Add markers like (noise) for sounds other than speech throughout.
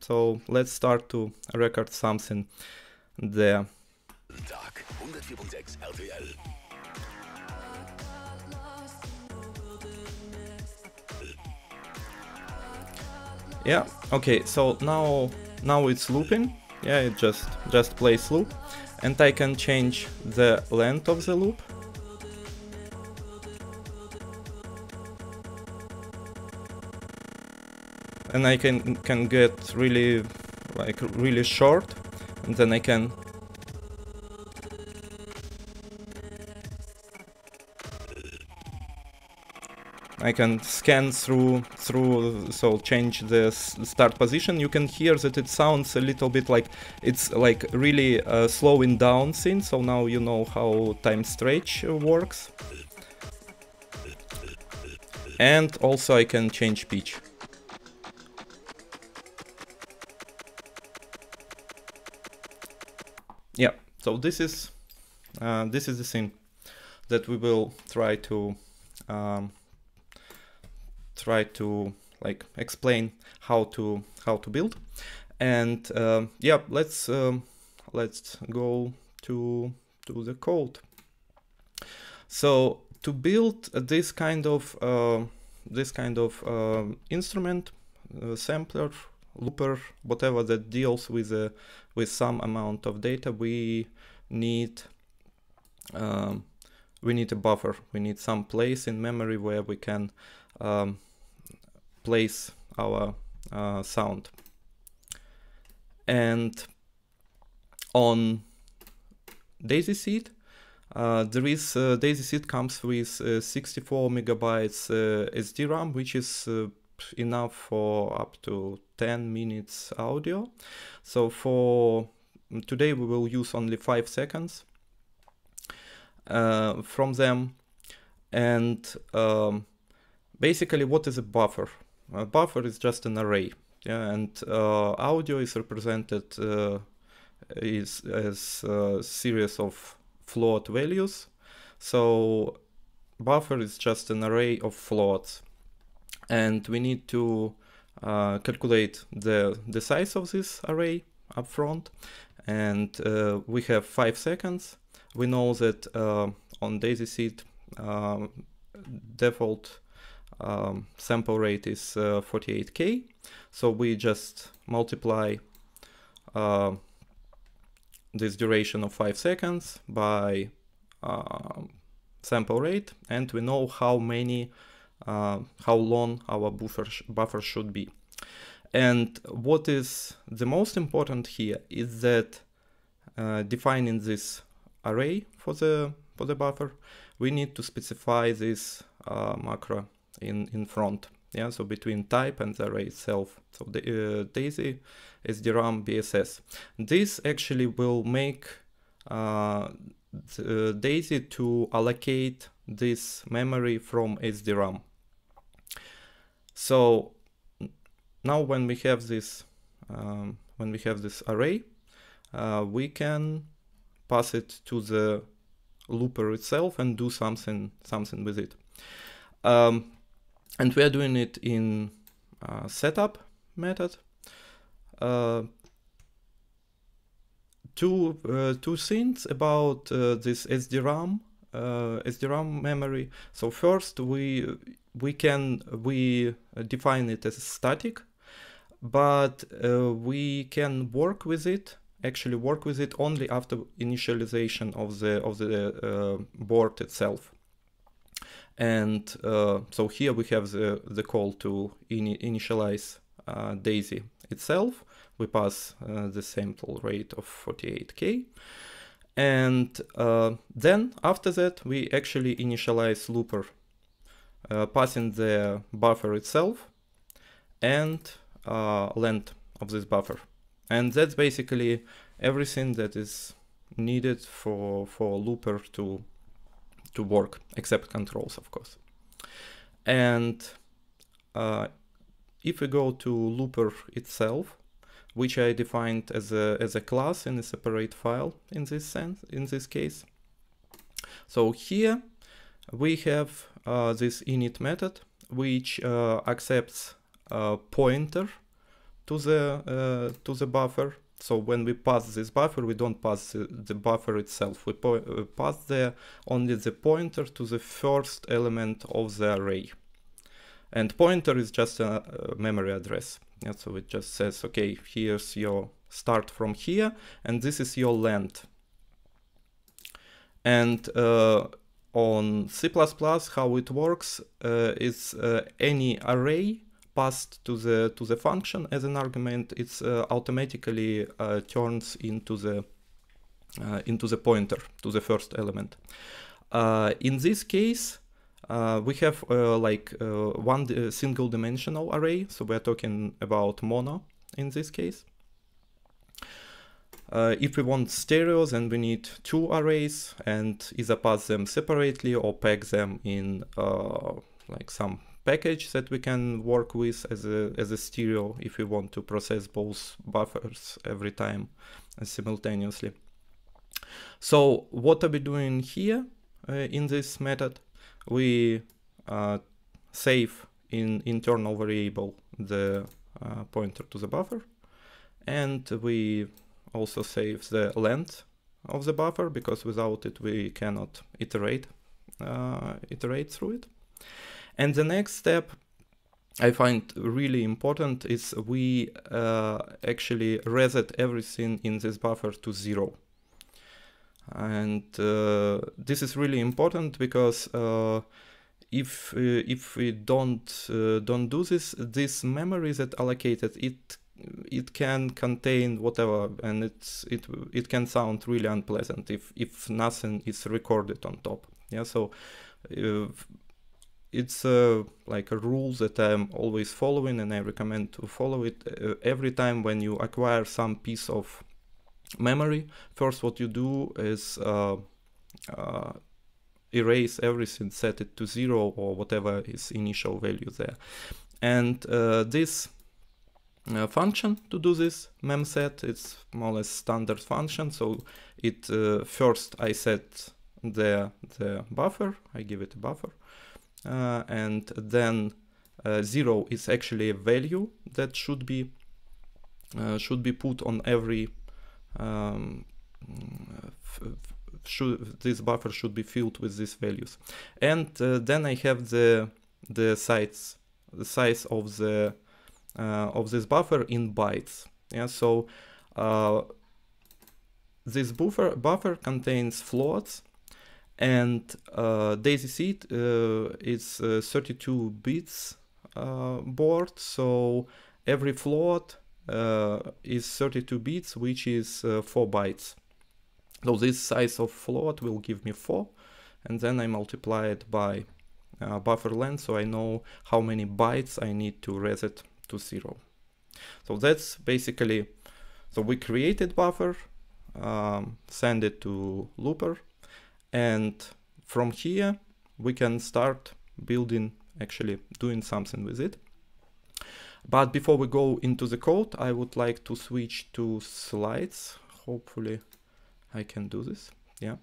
So let's start to record something there. Tag 104.6 RTL. Yeah, okay, so now now it's looping. Yeah, it just just plays loop. And I can change the length of the loop. And I can can get really like really short and then I can I can scan through through so change the start position. You can hear that it sounds a little bit like it's like really uh, slowing down things. So now you know how time stretch works. And also I can change pitch. So this is uh, this is the thing that we will try to um, try to like explain how to how to build. And um yeah let's um, let's go to to the code. So to build this kind of uh, this kind of um instrument uh, sampler looper whatever that deals with a with some amount of data we need um, we need a buffer we need some place in memory where we can um, place our uh, sound. And on Daisy Seed, uh, there is uh, Daisy Seed comes with uh, 64 megabytes uh, SD RAM, which is uh, enough for up to 10 minutes audio. So for today we will use only 5 seconds uh, from them. And um, basically what is a buffer? A buffer is just an array, yeah, and uh, audio is represented uh, is as a series of float values. So buffer is just an array of floats, and we need to uh, calculate the the size of this array up front, and uh, we have five seconds. We know that uh, on Daisy Seed um, default um, sample rate is uh, 48k so we just multiply uh, this duration of 5 seconds by uh, sample rate. And we know how many uh, how long our buffer, sh- buffer should be. And what is the most important here is that uh, defining this array for the for the buffer we need to specify this uh, macro in in front. Yeah so between type and the array itself. So the uh, daisy sdram bss this actually will make uh, the daisy to allocate this memory from sdram so now when we have this um, when we have this array uh, we can pass it to the looper itself and do something something with it um, and we are doing it in uh, setup method. Uh, two uh, two things about uh, this SDRAM SDRAM memory. So first we we can we define it as static, but uh, we can work with it actually work with it only after initialization of the of the uh, board itself. And uh, so here we have the, the call to ini initialize uh, daisy itself. We pass uh, the sample rate of 48k and uh, then after that we actually initialize looper uh, passing the buffer itself and uh, length of this buffer and that's basically everything that is needed for for looper to to work, except controls, of course. And uh, if we go to looper itself, which I defined as a as a class in a separate file in this sense, in this case. So here we have uh, this init method, which uh, accepts a pointer to the uh, to the buffer. So when we pass this buffer, we don't pass the, buffer itself. We uh, pass the only the pointer to the first element of the array. And pointer is just a, a memory address. Yeah, so it just says, okay, here's your start from here, and this is your length. And uh, on C++, how it works uh, is uh, any array passed to the to the function as an argument, it's uh, automatically uh, turns into the uh, into the pointer to the first element. in this case, we have like one single dimensional array, so we're talking about mono in this case. Uh, if we want stereo, then we need two arrays and either pass them separately or pack them in uh, like some package that we can work with as a, as a stereo if we want to process both buffers every time simultaneously. So what are we doing here uh, in this method? We uh, save in internal variable the uh, pointer to the buffer and we also save the length of the buffer because without it we cannot iterate uh, iterate through it. And the next step I find really important is we uh, actually reset everything in this buffer to zero. And uh, this is really important because uh, if uh, if we don't don't do this, this memory that allocated it it can contain whatever, and it's it it can sound really unpleasant if if nothing is recorded on top. Yeah, so it's uh, like a rule that I'm always following and I recommend to follow it uh, every time when you acquire some piece of memory. First what you do is uh, uh erase everything, set it to zero or whatever is initial value there. And uh, this uh, function to do this memset, it's more or less standard function. So it first I set the, the buffer, I give it a buffer uh, and then uh, zero is actually a value that should be uh, should be put on every um, should this buffer should be filled with these values. And uh, then I have the the size the size of the uh, of this buffer in bytes. Yeah so uh, this buffer buffer contains floats and uh, Daisy Seed uh, is 32 bits uh, board, so every float is 32 bits, which is 4 bytes. So this size of float will give me 4, and then I multiply it by uh, buffer length so I know how many bytes I need to reset to zero. So that's basically, so we created buffer, um, send it to looper, and from here, we can start building, actually doing something with it. But before we go into the code, I would like to switch to slides. Hopefully I can do this. Yeah.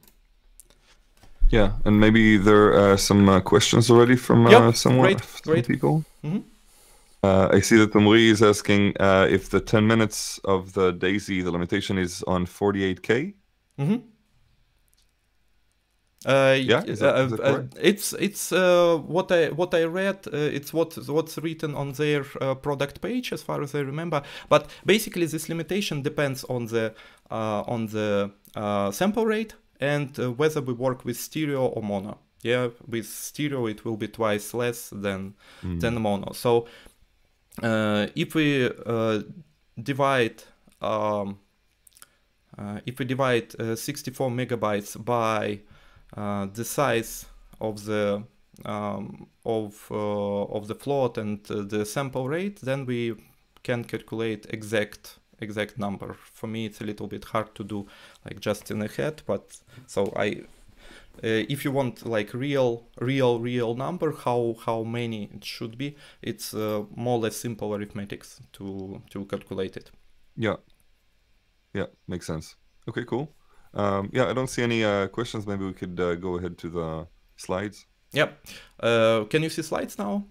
Yeah, and maybe there are some uh, questions already from uh, yep, someone, great, some great. people. Mm -hmm. uh, I see that Omri is asking uh, if the 10 minutes of the DAISY, the limitation is on 48K. Mm -hmm. Uh, yeah, that, uh, uh, it's it's uh, what I what I read. Uh, it's what what's written on their uh, product page, as far as I remember. But basically, this limitation depends on the on the sample rate and whether we work with stereo or mono. Yeah, with stereo it will be twice less than mm. than mono. So if we divide um, if we divide 64 megabytes by uh, the size of the um, of uh, of the float and uh, the sample rate, then we can calculate exact exact number. For me, it's a little bit hard to do like just in a head, but so I. Uh, if you want like real real real number how how many it should be it's uh, more or less simple arithmetics to to calculate it yeah yeah makes sense okay cool um, yeah, I don't see any uh, questions. Maybe we could uh, go ahead to the slides. Yep. Uh, can you see slides now?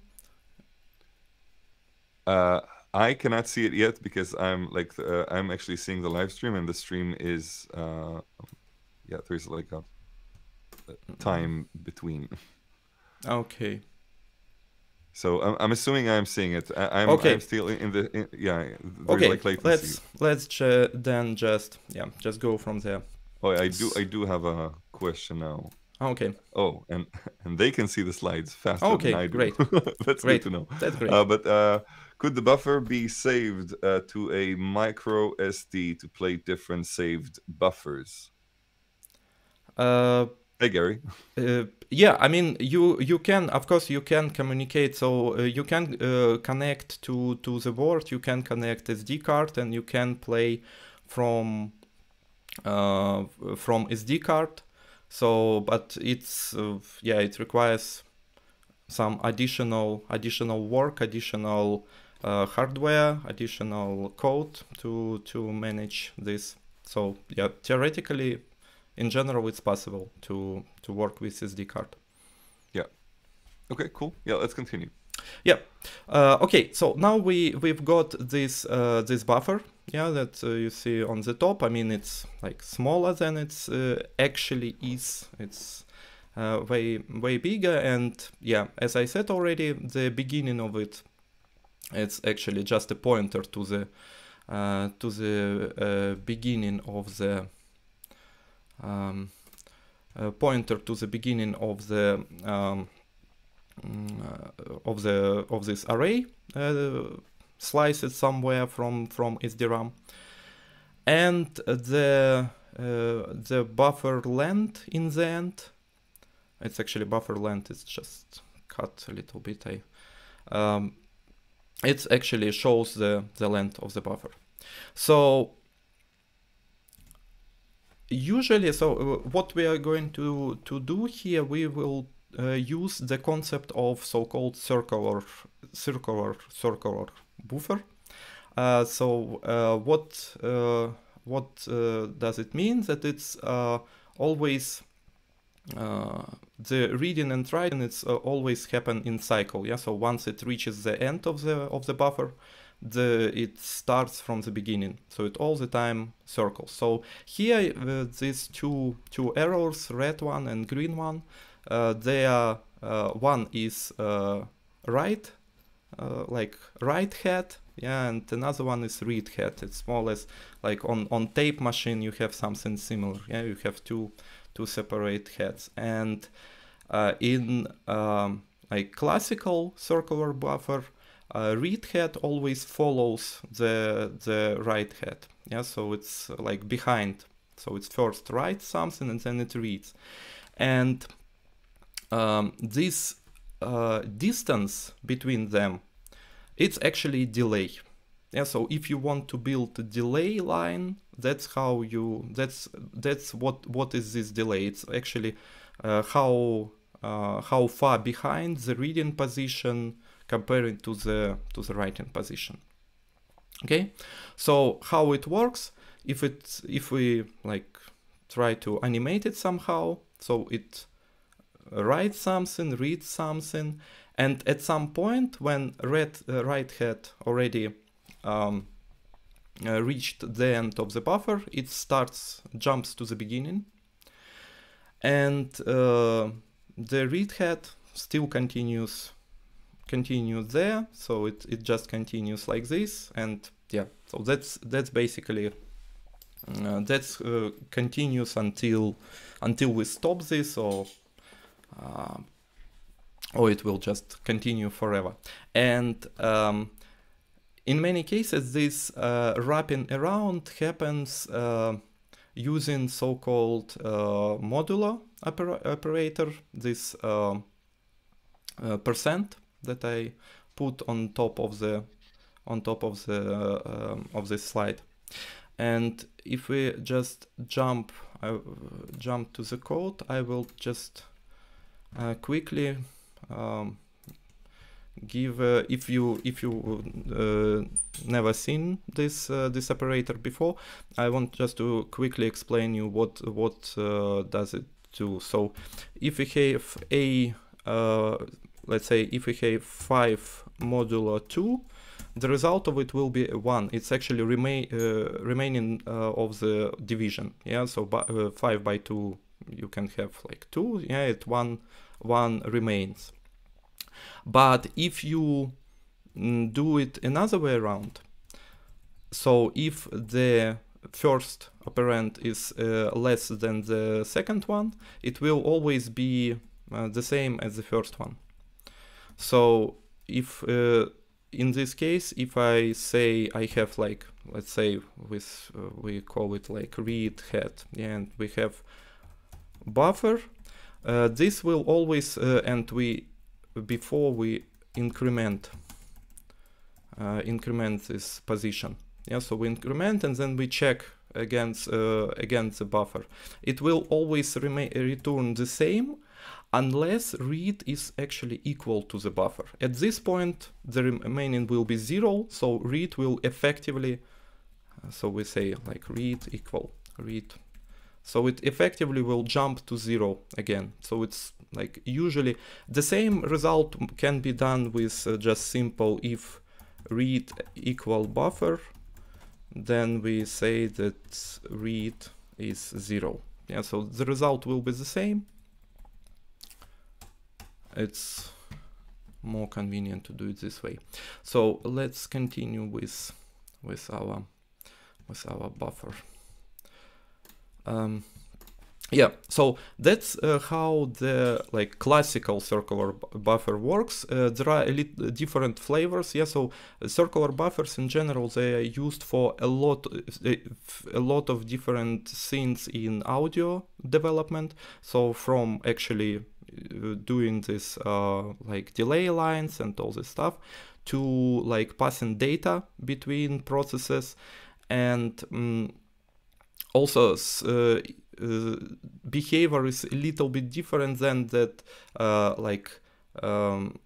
Uh, I cannot see it yet because I'm like uh, I'm actually seeing the live stream and the stream is uh, yeah there's like a, time between. Okay. So I'm, I'm assuming I'm seeing it. I, am okay. I'm still in the in, yeah. Okay. Like let's let's then just yeah just go from there. Oh, I do I do have a question now. Okay. Oh, and (laughs) and they can see the slides faster okay, than I do. Great. (laughs) That's great. good to know. That's great. Uh, but uh, could the buffer be saved uh, to a micro SD to play different saved buffers? Uh, hey Gary. Uh, yeah, I mean you you can of course you can communicate. So uh, you can uh, connect to to the board. You can connect SD card and you can play from from SD card. So but it's uh, yeah it requires some additional additional work additional uh, hardware additional code to to manage this. So yeah theoretically in general it's possible to to work with sd card. Yeah. Okay cool. Yeah let's continue. Yeah. Uh, okay so now we we've got this uh, this buffer yeah that uh, you see on the top i mean it's like smaller than it's uh, actually is. It's uh, way way bigger and yeah as i said already the beginning of it it's actually just a pointer to the uh, to the uh, beginning of the um, pointer to the beginning of the um, mm, of the of this array slice it somewhere from from SDRAM. And the uh, the buffer length in the end, it's actually buffer length. It's just cut a little bit. I, um, it actually shows the the length of the buffer. So usually, so uh, what we are going to to do here, we will uh, use the concept of so-called circular circular circular buffer. Uh, so uh, what uh, what does it mean? That it's always the reading and writing it's always happen in cycle. Yeah. So once it reaches the end of the of the buffer, the it starts from the beginning so it all the time circles so here uh, these two two arrows red one and green one uh, they are uh, one is write uh, like write head yeah and another one is read head it's more or less like on on tape machine you have something similar yeah you have two two separate heads and uh, in um, like classical circular buffer uh, read head always follows the the write head yeah so it's like behind. So it's first writes something and then it reads. And um, this uh, distance between them, it's actually delay. Yeah, so if you want to build a delay line, that's how you that's that's what what is this delay? It's actually uh, how uh, how far behind the reading position comparing to the to the writing position. Okay, so how it works? If it if we like try to animate it somehow, so it write something, read something, and at some point when red uh, right head already um, uh, reached the end of the buffer, it starts jumps to the beginning, and uh, the read head still continues continues there, so it, it just continues like this, and yeah, so that's that's basically uh, that's uh, continues until until we stop this or uh, or it will just continue forever. And um, in many cases, this uh, wrapping around happens uh, using so-called uh, modulo oper operator, this uh, uh, percent that I put on top of the on top of the um, of this slide. And if we just jump jump to the code, I will just uh, quickly um, give uh, if you if you uh, never seen this uh, this operator before I want just to quickly explain you what what uh, does it do so if we have a uh, let's say if we have 5 modulo 2 the result of it will be one. It's actually remain uh, remaining uh, of the division. Yeah, so by, uh, five by two, you can have like two. Yeah, it one one remains. But if you mm, do it another way around, so if the first operand is uh, less than the second one, it will always be uh, the same as the first one. So if uh, in this case, if I say I have like, let's say with, uh, we call it like read head, and we have buffer, this will always, uh, and we, before we increment, increment this position, yeah, so we increment and then we check against uh, against the buffer. It will always remain return the same unless read is actually equal to the buffer. At this point, the remaining will be zero, so read will effectively, uh, so we say like read equal read. So it effectively will jump to zero again. So it's like usually the same result can be done with uh, just simple if read equal buffer then we say that read is zero. Yeah, so the result will be the same. It's more convenient to do it this way. So let's continue with with our with our buffer. Um, yeah so that's uh, how the like classical circular buffer works. Uh, there are a little different flavors yeah so circular buffers in general they are used for a lot a lot of different things in audio development. So from actually uh, doing this uh, like delay lines and all this stuff to like passing data between processes and um, also uh, behavior is a little bit different than that uh, like um,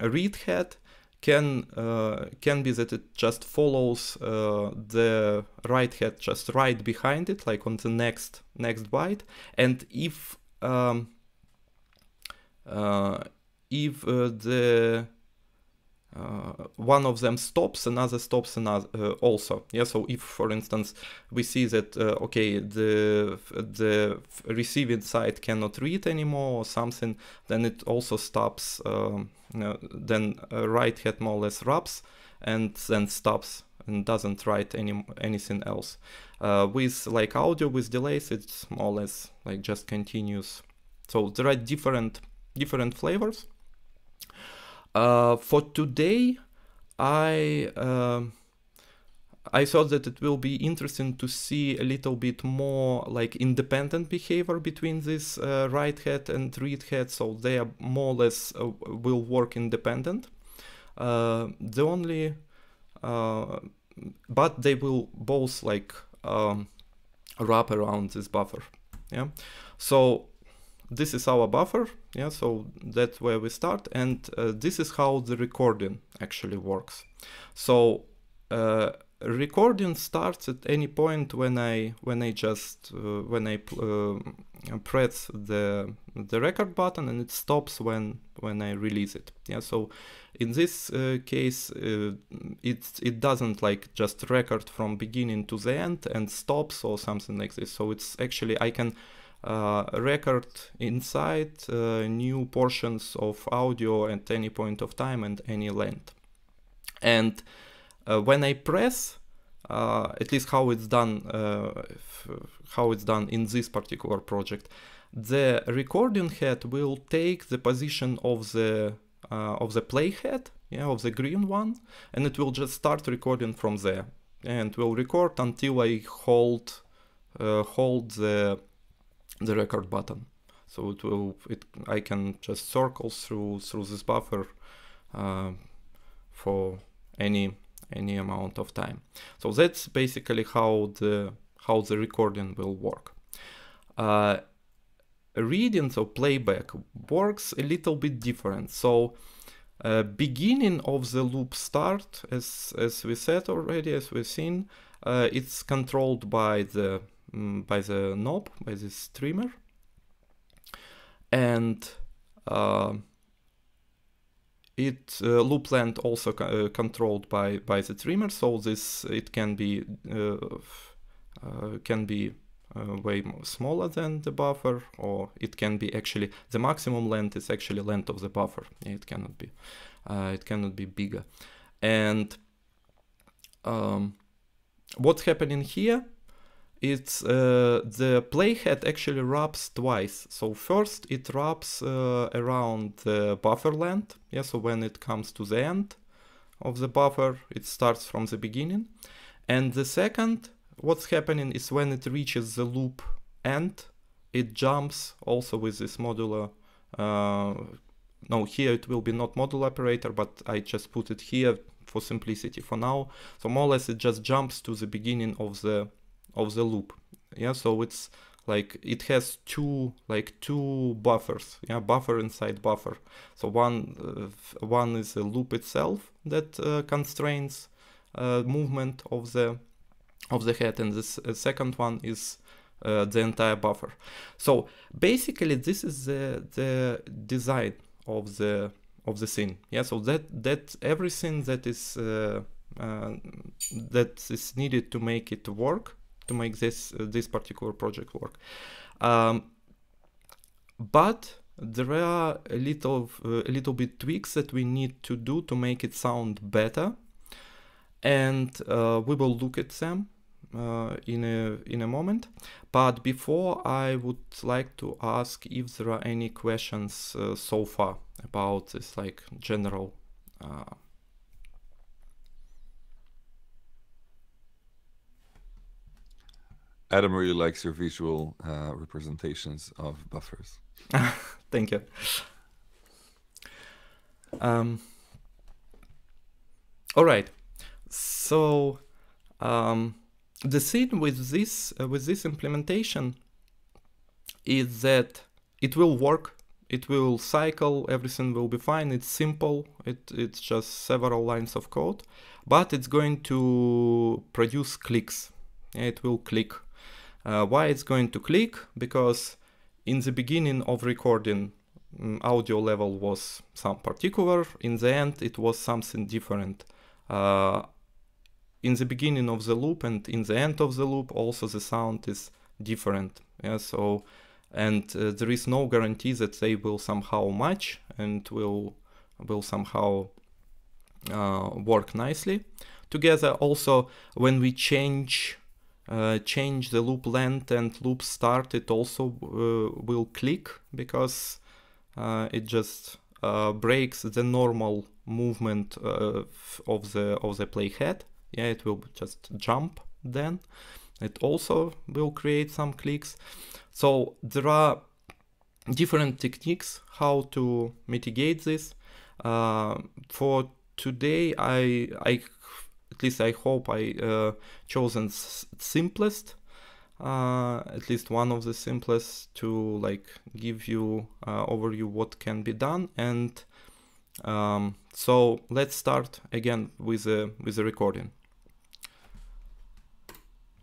read head can uh, can be that it just follows uh, the write head just right behind it like on the next next byte. And if um, uh, if uh, the uh, one of them stops, another stops another uh, also. Yeah. So if, for instance, we see that uh, okay, the the receiving side cannot read anymore or something, then it also stops. Um, you know, then write head more or less wraps and then stops and doesn't write any anything else. Uh, with like audio with delays, it's more or less like just continuous. So there are different different flavors. Uh, for today, I uh, I thought that it will be interesting to see a little bit more like independent behavior between this uh, write head and read head, so they are more or less uh, will work independent. Uh, the only, uh, but they will both like um, wrap around this buffer. Yeah, so this is our buffer yeah so that's where we start and uh, this is how the recording actually works. So uh, recording starts at any point when I when I just uh, when I uh, press the the record button and it stops when when I release it yeah. So in this uh, case uh, it it doesn't like just record from beginning to the end and stops or something like this. So it's actually I can record inside uh, new portions of audio at any point of time and any length. And uh, when I press, at least how it's done, how it's done in this particular project, the recording head will take the position of the uh, of the playhead, yeah, of the green one, and it will just start recording from there, and will record until I hold uh, hold the the record button. So it will, it, I can just circle through through this buffer uh, for any any amount of time. So that's basically how the how the recording will work. Uh, reading so playback works a little bit different. So uh, beginning of the loop start, as as we said already, as we've seen, uh, it's controlled by the um, by the knob, by this trimmer. And uh, it uh, loop length also uh, controlled by by the trimmer so this it can be uh, uh can be uh, way smaller than the buffer or it can be actually the maximum length is actually length of the buffer. It cannot be it cannot be bigger. And um, what's happening here it's uh, the playhead actually wraps twice. So first it wraps uh, around the buffer length. Yeah, so when it comes to the end of the buffer, it starts from the beginning. And the second, what's happening is when it reaches the loop end, it jumps also with this modular. Uh, no, here it will be not modular operator, but I just put it here for simplicity for now. So more or less it just jumps to the beginning of the of the loop. Yeah so it's like it has two like two buffers. Yeah buffer inside buffer. So one uh, one is the loop itself that uh, constrains uh, movement of the of the head and this uh, second one is uh, the entire buffer. So basically this is the the design of the of the scene. Yeah so that that everything that is uh, that is needed to make it work to make this uh, this particular project work. Um, but there are a little uh, a little bit tweaks that we need to do to make it sound better, and uh, we will look at them uh, in a in a moment. But before, I would like to ask if there are any questions uh, so far about this like general Adam really likes your visual uh, representations of buffers. (laughs) Thank you. Um, all right. So um, the thing with this uh, with this implementation is that it will work. It will cycle. Everything will be fine. It's simple. It it's just several lines of code, but it's going to produce clicks. It will click uh, why it's going to click? Because in the beginning of recording, um, audio level was some particular. In the end, it was something different. Uh, in the beginning of the loop and in the end of the loop, also the sound is different. Yeah, so and uh, there is no guarantee that they will somehow match and will will somehow uh, work nicely together. Also, when we change uh, change the loop length and loop start, it also uh, will click because uh, it just uh, breaks the normal movement uh, of the of the playhead. Yeah, it will just jump then. It also will create some clicks. So there are different techniques how to mitigate this. for today, I I at least I hope I uh, chosen simplest uh, at least one of the simplest to like give you uh, overview what can be done. And um, so let's start again with the with the recording.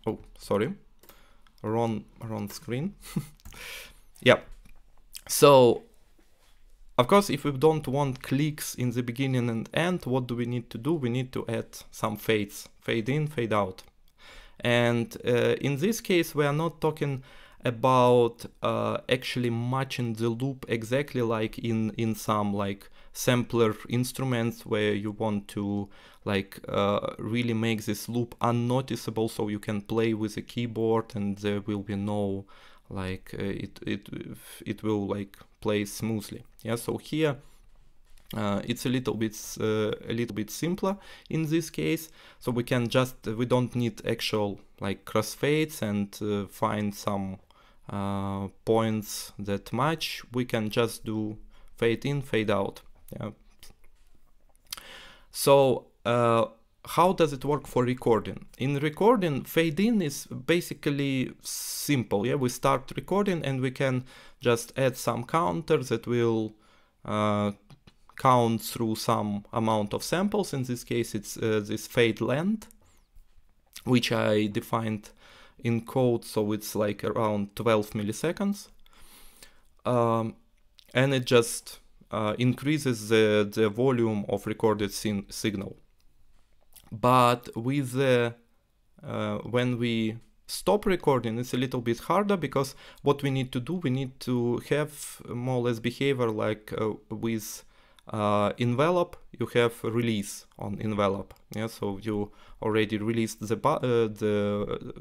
Oh sorry. Wrong wrong screen. (laughs) Yeah. So of course, if we don't want clicks in the beginning and end, what do we need to do? We need to add some fades, fade in, fade out. And uh, in this case, we are not talking about uh, actually matching the loop exactly like in, in some like sampler instruments where you want to like uh, really make this loop unnoticeable so you can play with the keyboard and there will be no like uh, it, it, it will like play smoothly. Yeah, so here uh, it's a little bit uh, a little bit simpler in this case. So we can just we don't need actual like crossfades and uh, find some uh, points that match. We can just do fade in, fade out. Yeah. So uh, how does it work for recording? In recording, fade in is basically simple. Yeah, we start recording and we can just add some counters that will uh, count through some amount of samples. In this case, it's uh, this fade length, which I defined in code, so it's like around 12 milliseconds. Um, and it just uh, increases the, the volume of recorded signal. But with the uh, when we stop recording, it's a little bit harder because what we need to do, we need to have more or less behavior like uh, with uh, envelope, you have release on envelope. Yeah, so you already released the uh, the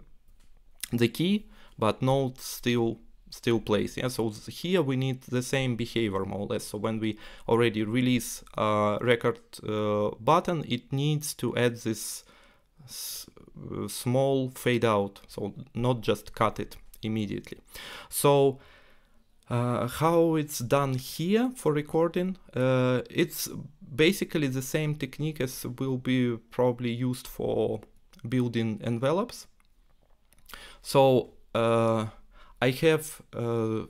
the key, but node still still plays. Yeah, so here we need the same behavior more or less. So when we already release a record uh, button, it needs to add this uh, small fade out, so not just cut it immediately. So uh, how it's done here for recording, uh, it's basically the same technique as will be probably used for building envelopes. So uh, I have uh,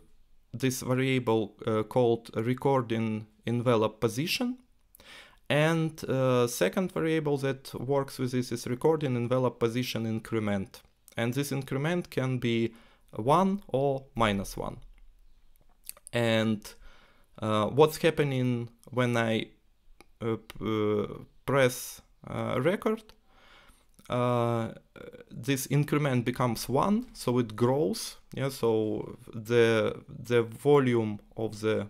this variable uh, called recording envelope position. And uh, second variable that works with this is recording envelope position increment. And this increment can be 1 or minus 1 and uh, what's happening when I uh, press record uh, this increment becomes one, so it grows. Yeah, so the the volume of the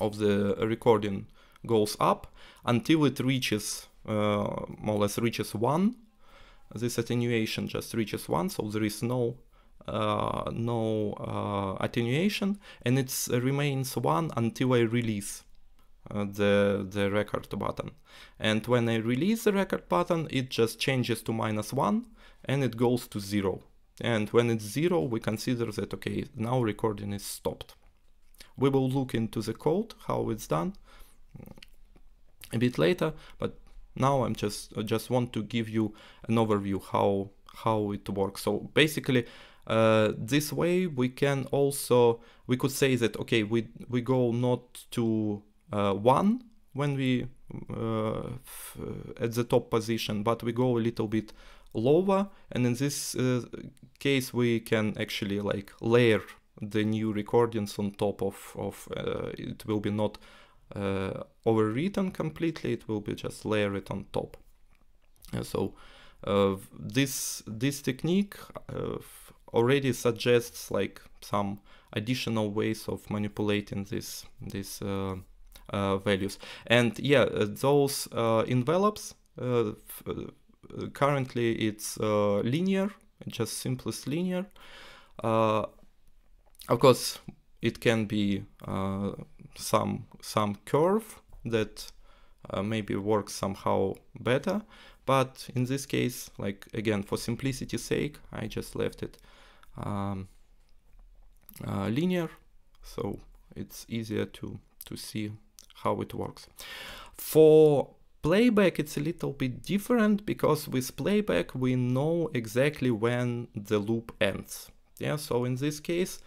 of the recording goes up until it reaches uh, more or less reaches one. This attenuation just reaches one, so there is no uh, no uh, attenuation, and it remains one until I release uh, the, the record button. And when I release the record button, it just changes to minus one and it goes to zero. And when it's zero, we consider that, okay, now recording is stopped. We will look into the code, how it's done a bit later, but now I'm just I just want to give you an overview how how it works. So basically, uh, this way we can also we could say that okay we we go not to uh, 1 when we uh, at the top position, but we go a little bit lower. And in this uh, case, we can actually like layer the new recordings on top of, of it will be not overwritten completely, it will be just layer it on top. so uh, this this technique uh, already suggests like some additional ways of manipulating this this uh, values. And yeah, uh, those uh, envelopes, currently it's linear, just simplest linear. of course, it can be some some curve that uh, maybe works somehow better but in this case like again for simplicity's sake I just left it um, uh, linear so it's easier to to see how it works. For playback it's a little bit different because with playback we know exactly when the loop ends. Yeah, so in this case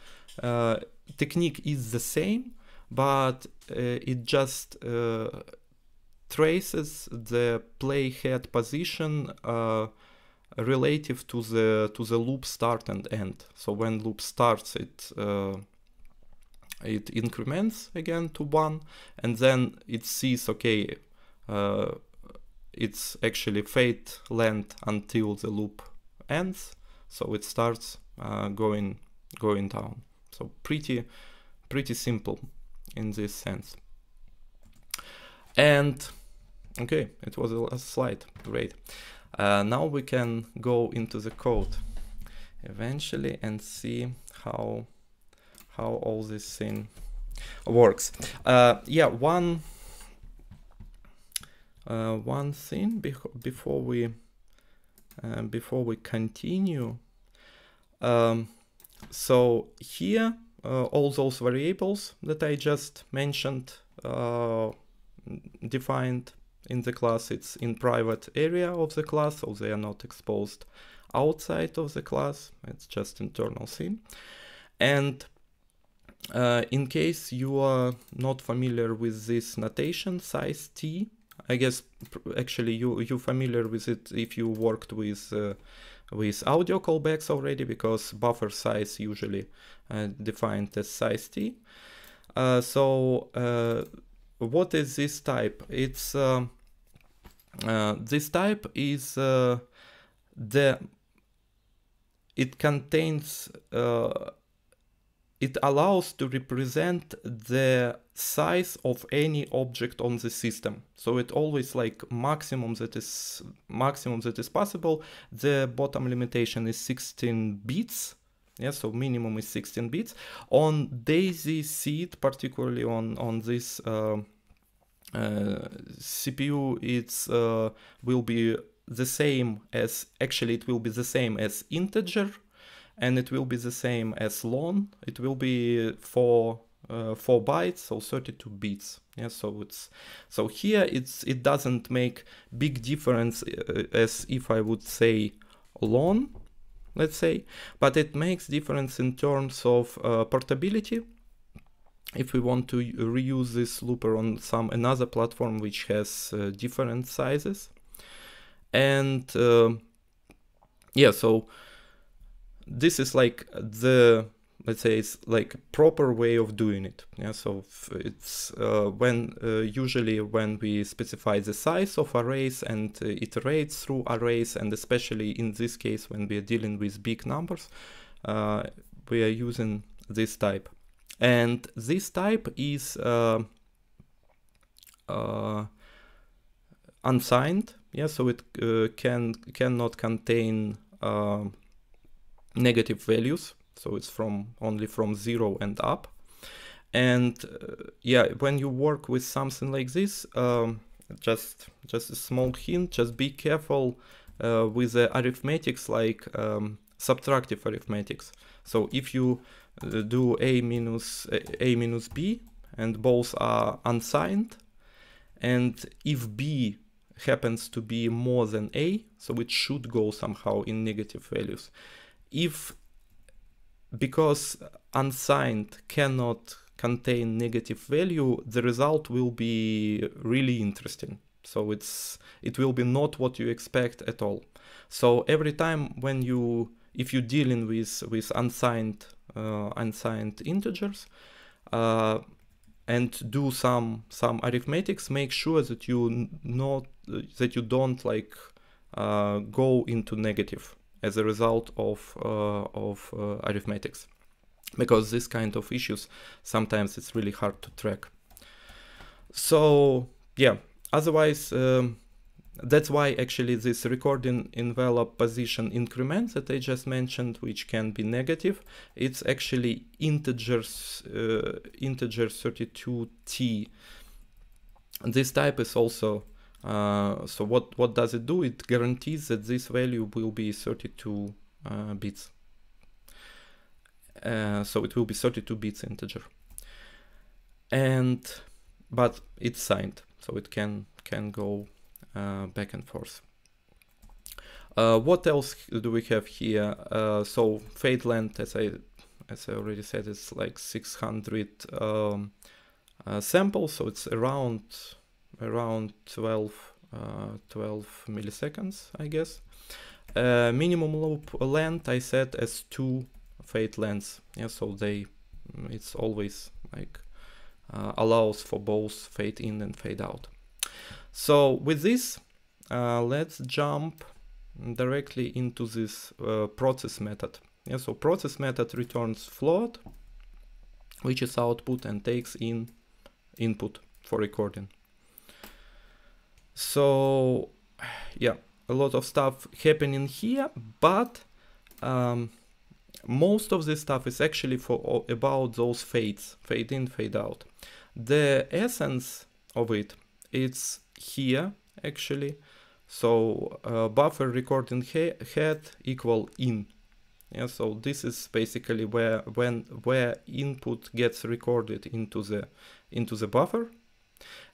uh, technique is the same, but uh, it just uh, traces the playhead position uh, relative to the to the loop start and end. So when loop starts, it uh, it increments again to one and then it sees okay uh, it's actually fade length until the loop ends so it starts uh, going going down. So pretty pretty simple in this sense. And okay it was a last slide. Great. Uh, now we can go into the code eventually and see how how all this thing works. Uh, yeah, one uh, one thing before we uh, before we continue. Um, so here, uh, all those variables that I just mentioned uh, defined in the class, it's in private area of the class, so they are not exposed outside of the class. It's just internal thing. And uh, in case you are not familiar with this notation, size t, I guess actually you you familiar with it if you worked with uh, with audio callbacks already because buffer size usually uh, defined as size t. Uh, so uh, what is this type? It's this type is the it contains it allows to represent the size of any object on the system. So it always like maximum that is maximum that is possible. The bottom limitation is 16 bits. Yeah so minimum is 16 bits. On daisy seed particularly on on this uh, uh, cpu it's uh, will be the same as actually it will be the same as integer and it will be the same as long. It will be for uh, 4 bytes, so 32 bits. Yeah, so it's so here it's it doesn't make big difference uh, as if I would say long, let's say, but it makes difference in terms of uh, portability. If we want to reuse this looper on some another platform which has uh, different sizes, and uh, yeah, so this is like the let's say it's like proper way of doing it. Yeah so it's uh, when uh, usually when we specify the size of arrays and uh, iterates through arrays and especially in this case when we are dealing with big numbers uh, we are using this type. And this type is uh, uh, unsigned. Yeah so it can cannot contain negative values so it's from only from zero and up. And uh, yeah when you work with something like this um, just just a small hint just be careful uh, with the arithmetics like um, subtractive arithmetics. So if you uh, do a minus a minus b and both are unsigned and if b happens to be more than a so it should go somehow in negative values if because unsigned cannot contain negative value, the result will be really interesting. So it's it will be not what you expect at all. So every time when you if you're dealing with with unsigned uh, unsigned integers uh, and do some some arithmetics, make sure that you not that you don't like uh, go into negative as a result of, uh, of uh, arithmetics. Because this kind of issues, sometimes it's really hard to track. So yeah, otherwise, um, that's why actually this recording envelope position increment that I just mentioned, which can be negative, it's actually integers, uh, integer 32t. This type is also uh, so what, what does it do? It guarantees that this value will be 32 uh, bits. Uh, so it will be 32 bits integer. And, but it's signed, so it can, can go uh, back and forth. Uh, what else do we have here? so fade length, as I, as I already said, is like 600 um, samples, so it's around around 12, uh, 12 milliseconds, I guess. Uh, minimum loop length I set as two fade lengths. Yeah, so they it's always like uh, allows for both fade in and fade out. So with this, uh, let's jump directly into this uh, process method. Yeah, so process method returns float, which is output and takes in input for recording. So yeah, a lot of stuff happening here, but um, most of this stuff is actually for about those fades, fade in, fade out. The essence of it, it's here actually. So uh, buffer recording he head equal in. Yeah, so this is basically where when where input gets recorded into the into the buffer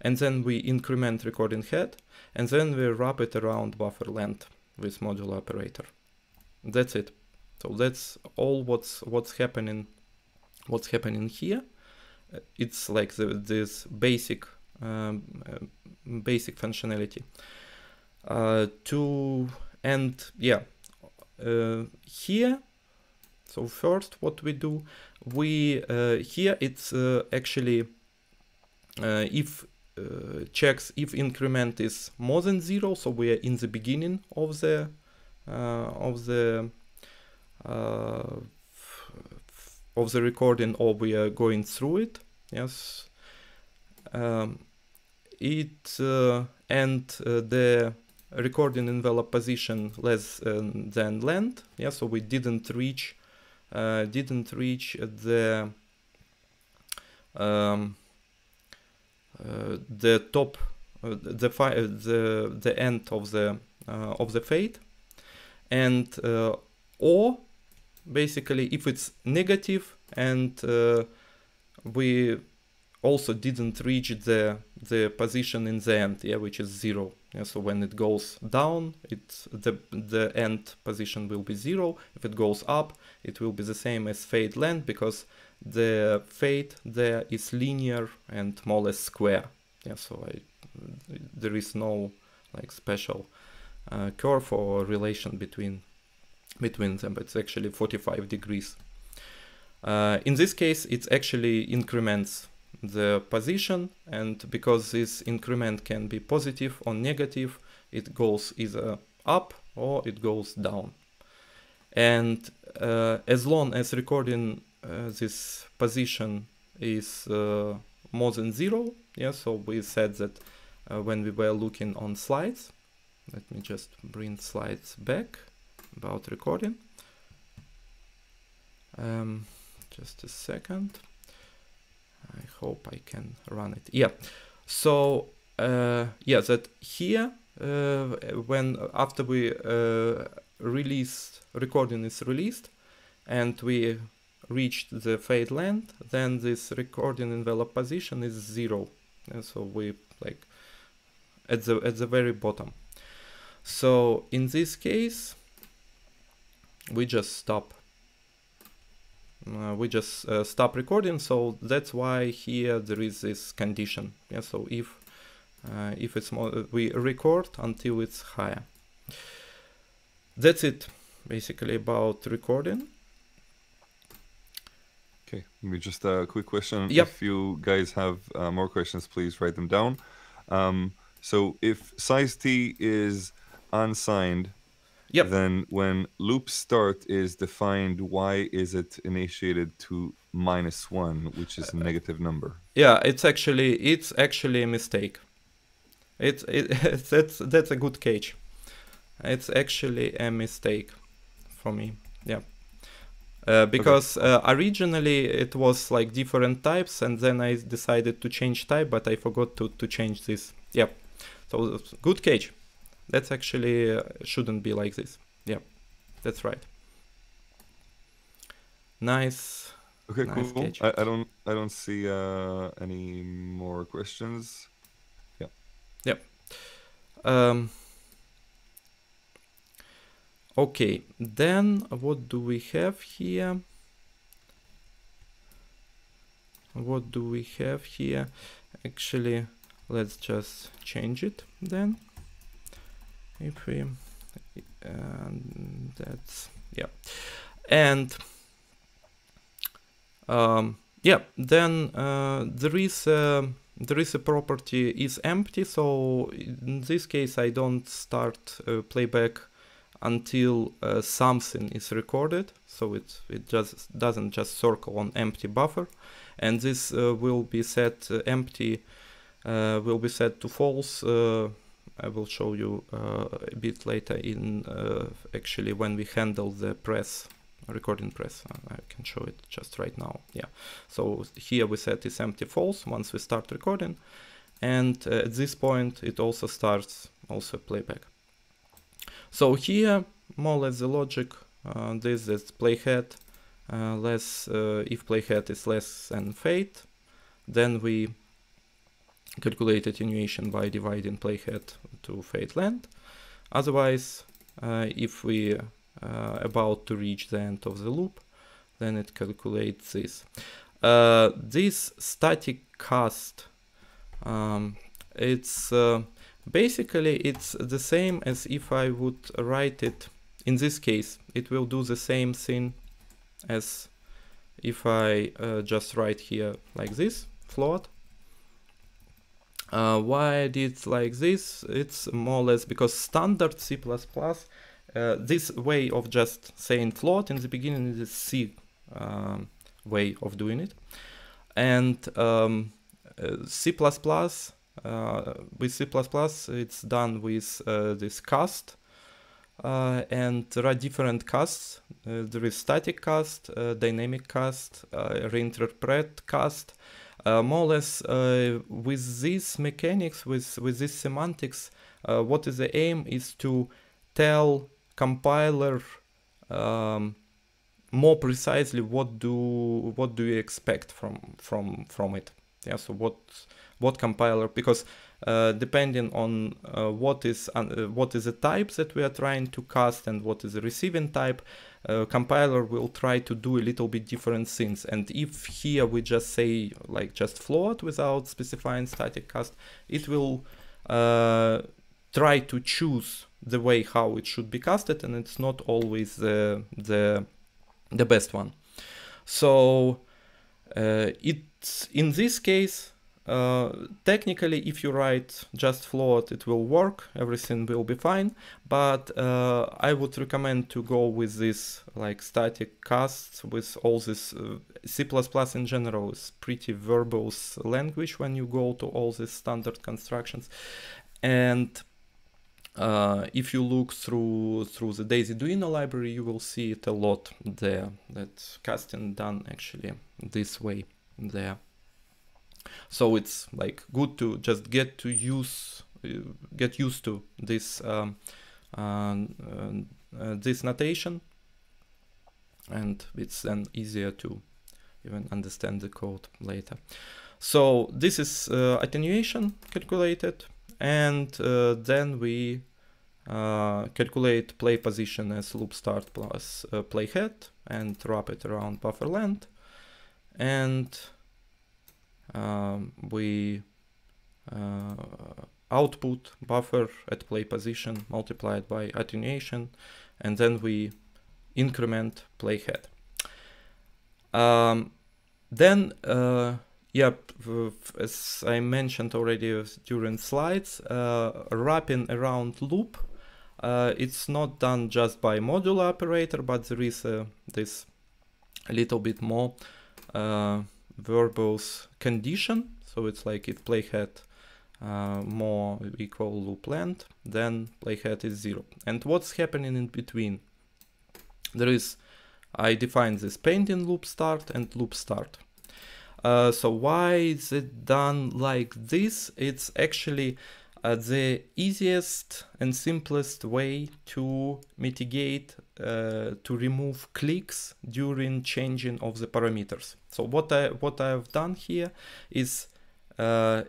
and then we increment recording head, and then we wrap it around buffer length with modulo operator. That's it. So that's all what's what's happening what's happening here. It's like the, this basic um, uh, basic functionality. Uh, to and yeah, uh, here. So first, what we do, we here it's actually if checks if increment is more than zero, so we are in the beginning of the of the of the recording or we are going through it yes. Um, it uh, and uh, the recording envelope position less uh, than length yeah so we didn't reach uh, didn't reach the um, uh, the top uh, the the the end of the of the fade and or basically if it's negative and uh, we also didn't reach the the position in the end yeah which is zero. Yeah, so when it goes down it's the the end position will be zero. If it goes up it will be the same as fade land because the fate there is linear and more or less square yeah so I, there is no like special uh, curve or relation between between them, but it's actually 45 degrees. Uh, in this case, it actually increments the position, and because this increment can be positive or negative, it goes either up or it goes down. And uh, as long as recording this position is uh, more than zero, yeah, so we said that uh, when we were looking on slides, let me just bring slides back about recording. Um, just a second. I hope I can run it. Yeah. So uh, yeah, that here uh, when after we uh, release recording is released and we reached the fade length, then this recording envelope position is zero. And so we like at the at the very bottom. So in this case, we just stop. Uh, we just uh, stop recording. So that's why here there is this condition. Yeah so if uh, if it's more we record until it's higher. That's it basically about recording okay maybe just a quick question yep. if you guys have uh, more questions please write them down um, so if size t is unsigned Yep. Then when loop start is defined, why is it initiated to minus one, which is a negative number? Yeah, it's actually it's actually a mistake. It's it, (laughs) that's that's a good catch. It's actually a mistake for me. Yeah. Uh, because okay. uh, originally it was like different types and then I decided to change type but I forgot to, to change this. Yeah. So good catch that's actually uh, shouldn't be like this. Yeah, that's right. Nice. Okay, nice cool. I, I, don't I don't see uh, any more questions. Yeah. Yep. Um, okay, then what do we have here? What do we have here? Actually, let's just change it then if we and that's yeah and um, yeah then uh, there is a, there is a property is empty so in this case I don't start uh, playback until uh, something is recorded so it it just doesn't just circle on empty buffer. And this uh, will be set uh, empty uh, will be set to false I will show you uh, a bit later in uh, actually when we handle the press recording press. I can show it just right now yeah. So here we set is empty false once we start recording. And uh, at this point it also starts also playback so here more or less the logic uh, this is playhead uh, less uh, if playhead is less than fade then we calculate attenuation by dividing playhead to fade length. Otherwise, uh, if we are uh, about to reach the end of the loop, then it calculates this. Uh, this static cast, um, it's basically it's the same as if I would write it. In this case, it will do the same thing as if I uh, just write here like this float. Uh, why I did like this? It's more or less because standard C++ uh, this way of just saying float in the beginning is C um, way of doing it. And um, uh, C++ with C++ it's done with uh, this cast uh, and there are different casts. Uh, there is static cast, uh, dynamic cast, reinterpret cast. more or less, with these mechanics, with with these semantics, what is the aim is to tell compiler um, more precisely what do what do you expect from from from it yeah so what what compiler because uh, depending on uh, what is uh, what is the type that we are trying to cast and what is the receiving type uh, compiler will try to do a little bit different things. And if here we just say like just float without specifying static cast it will uh, try to choose the way how it should be casted and it's not always the the the best one. So uh, it's in this case uh, technically, if you write just float, it will work, everything will be fine, but uh, I would recommend to go with this like static casts with all this uh, C++ in general is pretty verbose language when you go to all these standard constructions. And uh, if you look through through the Daisyduino library, you will see it a lot there, that casting done actually this way there so it's like good to just get to use uh, get used to this um, uh, uh, this notation. And it's then easier to even understand the code later. So this is uh, attenuation calculated. And uh, then we uh, calculate play position as loop start plus playhead and wrap it around buffer length. And um, we uh, output buffer at play position multiplied by attenuation and then we increment playhead. Um, then, uh, yeah, as I mentioned already during slides, uh, wrapping around loop, uh, it's not done just by modulo operator, but there is uh, this a little bit more verbose condition. So it's like if playhead uh, more equal loop length, then playhead is zero. And what's happening in between? There is, I define this pending loop start and loop start. Uh, so why is it done like this? It's actually uh, the easiest and simplest way to mitigate, uh, to remove clicks during changing of the parameters. So what I what I've done here is uh,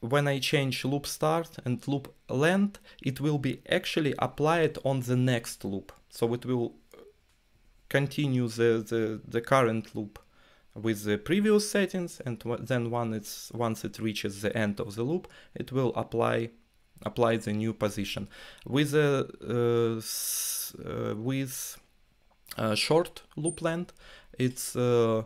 when I change loop start and loop length, it will be actually applied on the next loop. So it will continue the, the, the current loop with the previous settings and then it's, once it reaches the end of the loop, it will apply apply the new position. With a uh, uh, with a short loop length, it's uh,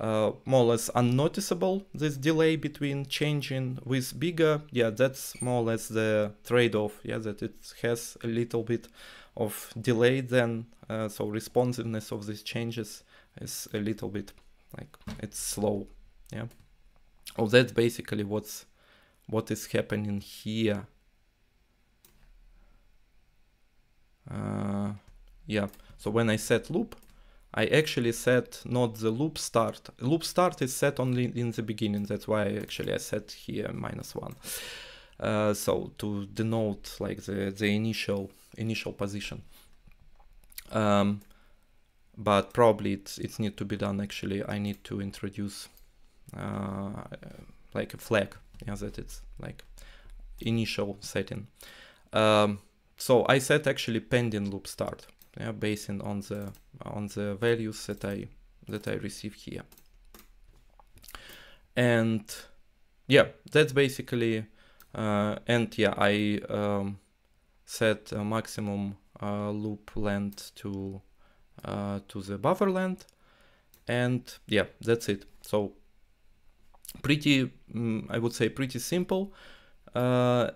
uh, more or less unnoticeable this delay between changing with bigger. Yeah that's more or less the trade-off. Yeah that it has a little bit of delay then uh, so responsiveness of these changes is a little bit like it's slow. Yeah. Oh that's basically what's what is happening here uh, yeah so when I set loop I actually set not the loop start. Loop start is set only in the beginning. That's why actually I set here minus one. Uh, so to denote like the, the initial initial position. Um, but probably it's it needs to be done actually. I need to introduce uh, like a flag. Yeah, that it's like initial setting. Um, so I set actually pending loop start yeah, basing on the on the values that I that I receive here. And yeah, that's basically uh, and yeah, I um, set a maximum uh, loop length to uh, to the buffer length, and yeah that's it so pretty um, i would say pretty simple. Uh,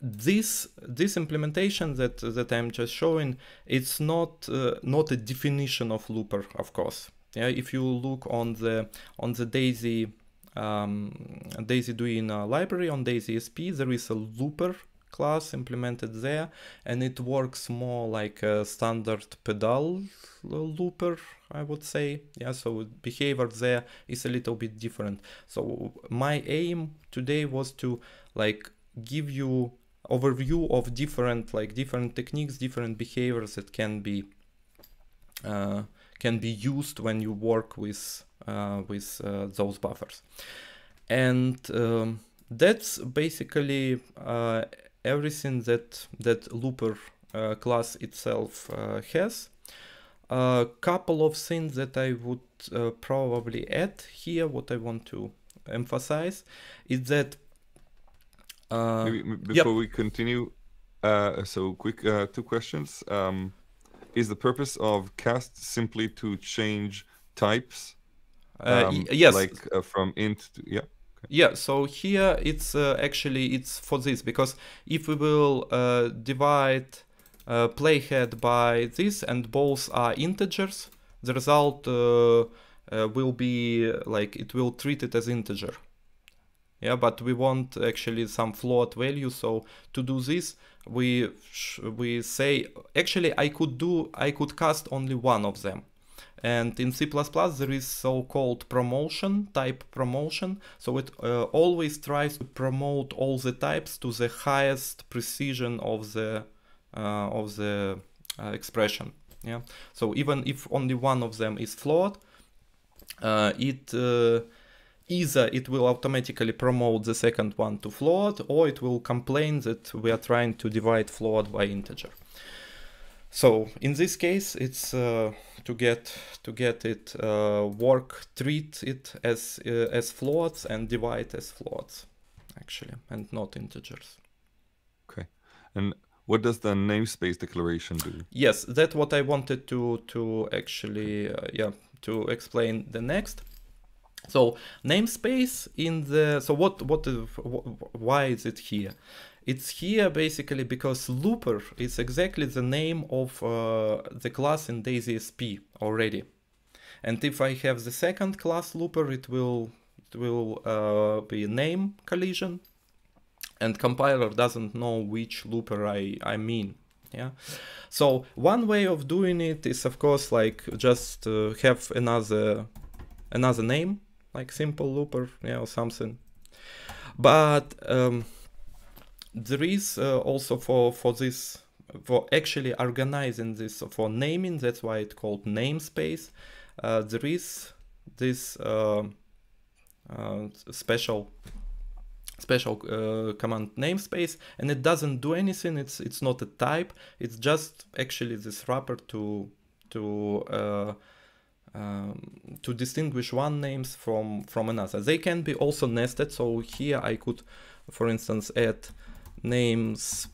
this this implementation that that i'm just showing it's not uh, not a definition of looper of course. Yeah if you look on the on the daisy um, DaisyDuino library on DaisySP there is a looper class implemented there and it works more like a standard pedal looper I would say. Yeah so behavior there is a little bit different. So my aim today was to like give you overview of different like different techniques different behaviors that can be uh, can be used when you work with uh, with uh, those buffers. And um, that's basically uh, everything that that looper uh, class itself uh, has. A couple of things that I would uh, probably add here, what I want to emphasize, is that uh, Maybe before yep. we continue, uh, so quick uh, two questions. Um, is the purpose of cast simply to change types? Um, yes. Like from int to, yeah. Yeah, so here it's uh, actually it's for this because if we will uh, divide uh, playhead by this and both are integers, the result uh, uh, will be like it will treat it as integer. Yeah, but we want actually some float value. So to do this, we we say actually I could do I could cast only one of them and in C++ there is so-called promotion, type promotion. So it uh, always tries to promote all the types to the highest precision of the uh, of the uh, expression. Yeah. So even if only one of them is float, uh, it uh, either it will automatically promote the second one to float, or it will complain that we are trying to divide float by integer. So in this case, it's uh, to get to get it uh, work, treat it as uh, as floats and divide as floats, actually, and not integers. Okay, and what does the namespace declaration do? Yes, that's what I wanted to to actually uh, yeah to explain the next. So namespace in the so what what why is it here? It's here basically because looper is exactly the name of uh, the class in DaisySP already. And if I have the second class looper, it will it will uh, be name collision, and compiler doesn't know which looper I I mean. Yeah. So one way of doing it is of course like just uh, have another another name like simple looper, yeah, or something. But um, there is uh, also for for this for actually organizing this for naming that's why it's called namespace uh, there is this uh, uh special special uh, command namespace and it doesn't do anything it's it's not a type it's just actually this wrapper to to uh, um, to distinguish one names from from another. They can be also nested so here I could for instance add names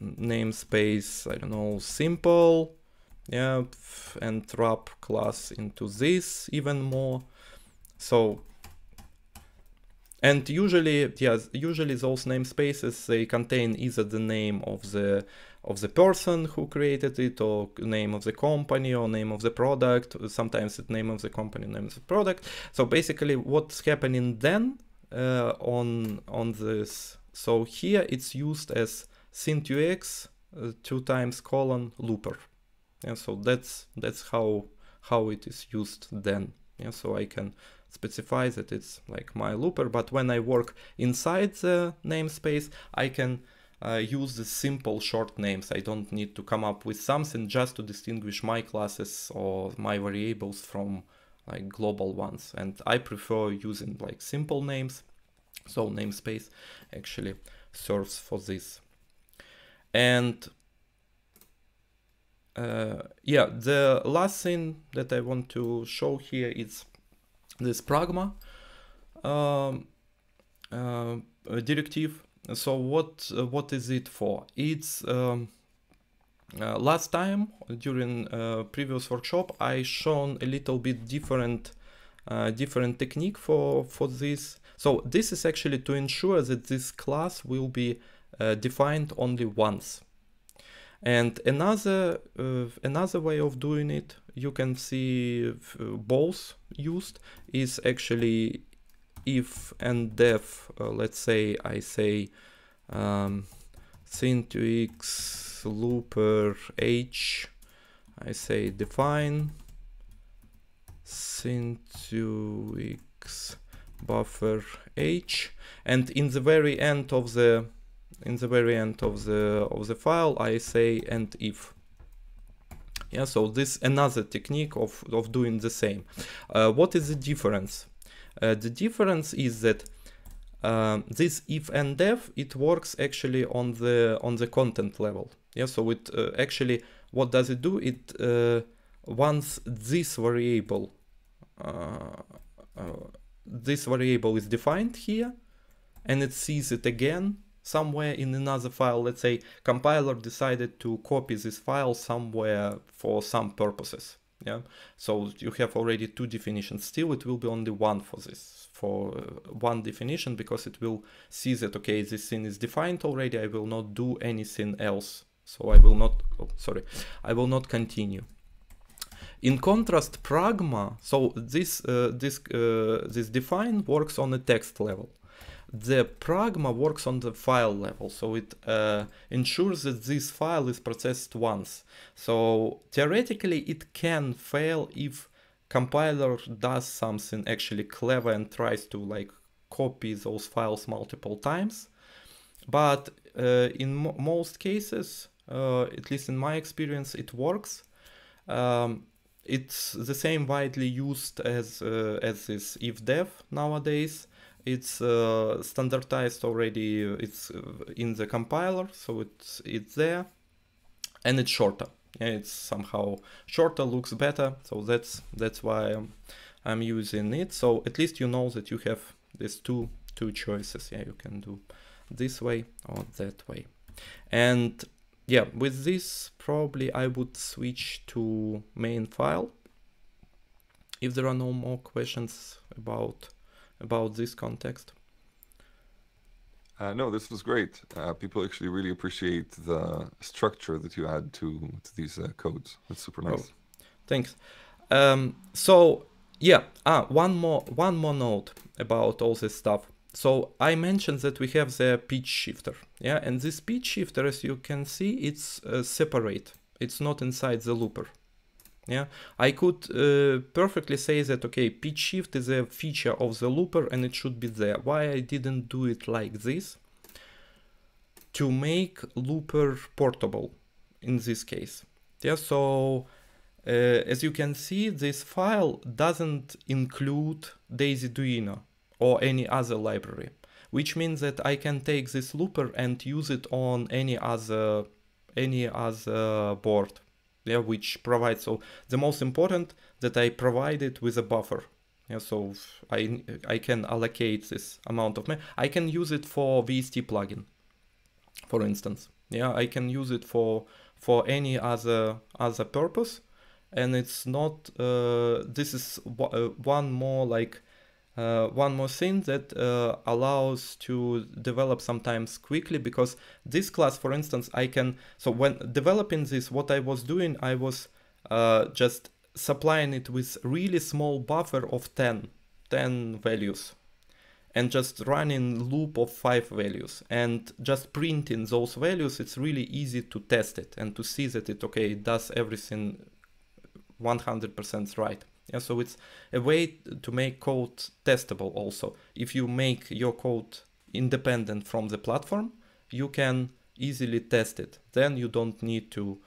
namespace I don't know simple yeah and wrap class into this even more. So and usually yes usually those namespaces they contain either the name of the of the person who created it or name of the company or name of the product sometimes the name of the company name of the product. So basically what's happening then uh, on on this so here it's used as synthux uh, two times colon looper. And so that's that's how how it is used then. Yeah, so I can specify that it's like my looper, but when I work inside the namespace, I can uh, use the simple short names. I don't need to come up with something just to distinguish my classes or my variables from like global ones. And I prefer using like simple names so namespace actually serves for this. And uh, yeah, the last thing that I want to show here is this pragma um, uh, directive. So what uh, what is it for? It's um, uh, last time during uh, previous workshop I shown a little bit different uh, different technique for for this so this is actually to ensure that this class will be uh, defined only once. And another uh, another way of doing it you can see uh, both used is actually ifndef let's say I say um, x looper h I say define x buffer h and in the very end of the in the very end of the of the file I say and if. Yeah so this another technique of, of doing the same. Uh, what is the difference? Uh, the difference is that um, this ifndef it works actually on the on the content level. Yeah so it uh, actually what does it do? It uh, once this variable uh, this variable is defined here and it sees it again somewhere in another file. Let's say compiler decided to copy this file somewhere for some purposes yeah? So you have already two definitions. Still it will be only one for this for uh, one definition because it will see that okay this thing is defined already. I will not do anything else. So i will not oh, sorry. I will not continue in contrast pragma so this uh, this uh, this define works on a text level the pragma works on the file level, so it uh, ensures that this file is processed once. So theoretically it can fail if compiler does something actually clever and tries to like copy those files multiple times. But uh, in mo most cases, uh, at least in my experience, it works. Um, it's the same widely used as uh, as this if def nowadays. It's uh, standardized already it's uh, in the compiler so it's it's there and it's shorter. It's somehow shorter looks better so that's that's why I'm, I'm using it. So at least you know that you have these two two choices. Yeah you can do this way or that way. And yeah with this probably I would switch to main file if there are no more questions about about this context? Uh, no, this was great. Uh, people actually really appreciate the structure that you add to, to these uh, codes. That's super nice. Oh, thanks. Um, so yeah, ah, one more one more note about all this stuff. So I mentioned that we have the pitch shifter, yeah, and this pitch shifter, as you can see, it's uh, separate. It's not inside the looper. Yeah, I could uh, perfectly say that, okay, pitch shift is a feature of the looper and it should be there. Why I didn't do it like this? To make looper portable in this case. Yeah, so uh, as you can see, this file doesn't include Daisy DaisyDuino or any other library, which means that I can take this looper and use it on any other any other board yeah, which provides, so the most important that I provide it with a buffer. Yeah, so I, I can allocate this amount of, I can use it for VST plugin, for instance. Yeah, I can use it for, for any other, other purpose. And it's not, uh, this is uh, one more like uh, one more thing that uh, allows to develop sometimes quickly because this class for instance I can so when developing this what I was doing I was uh, just supplying it with really small buffer of 10 10 values and just running loop of 5 values and just printing those values it's really easy to test it and to see that it okay it does everything 100% right yeah, so it's a way to make code testable also. If you make your code independent from the platform, you can easily test it. Then you don't need to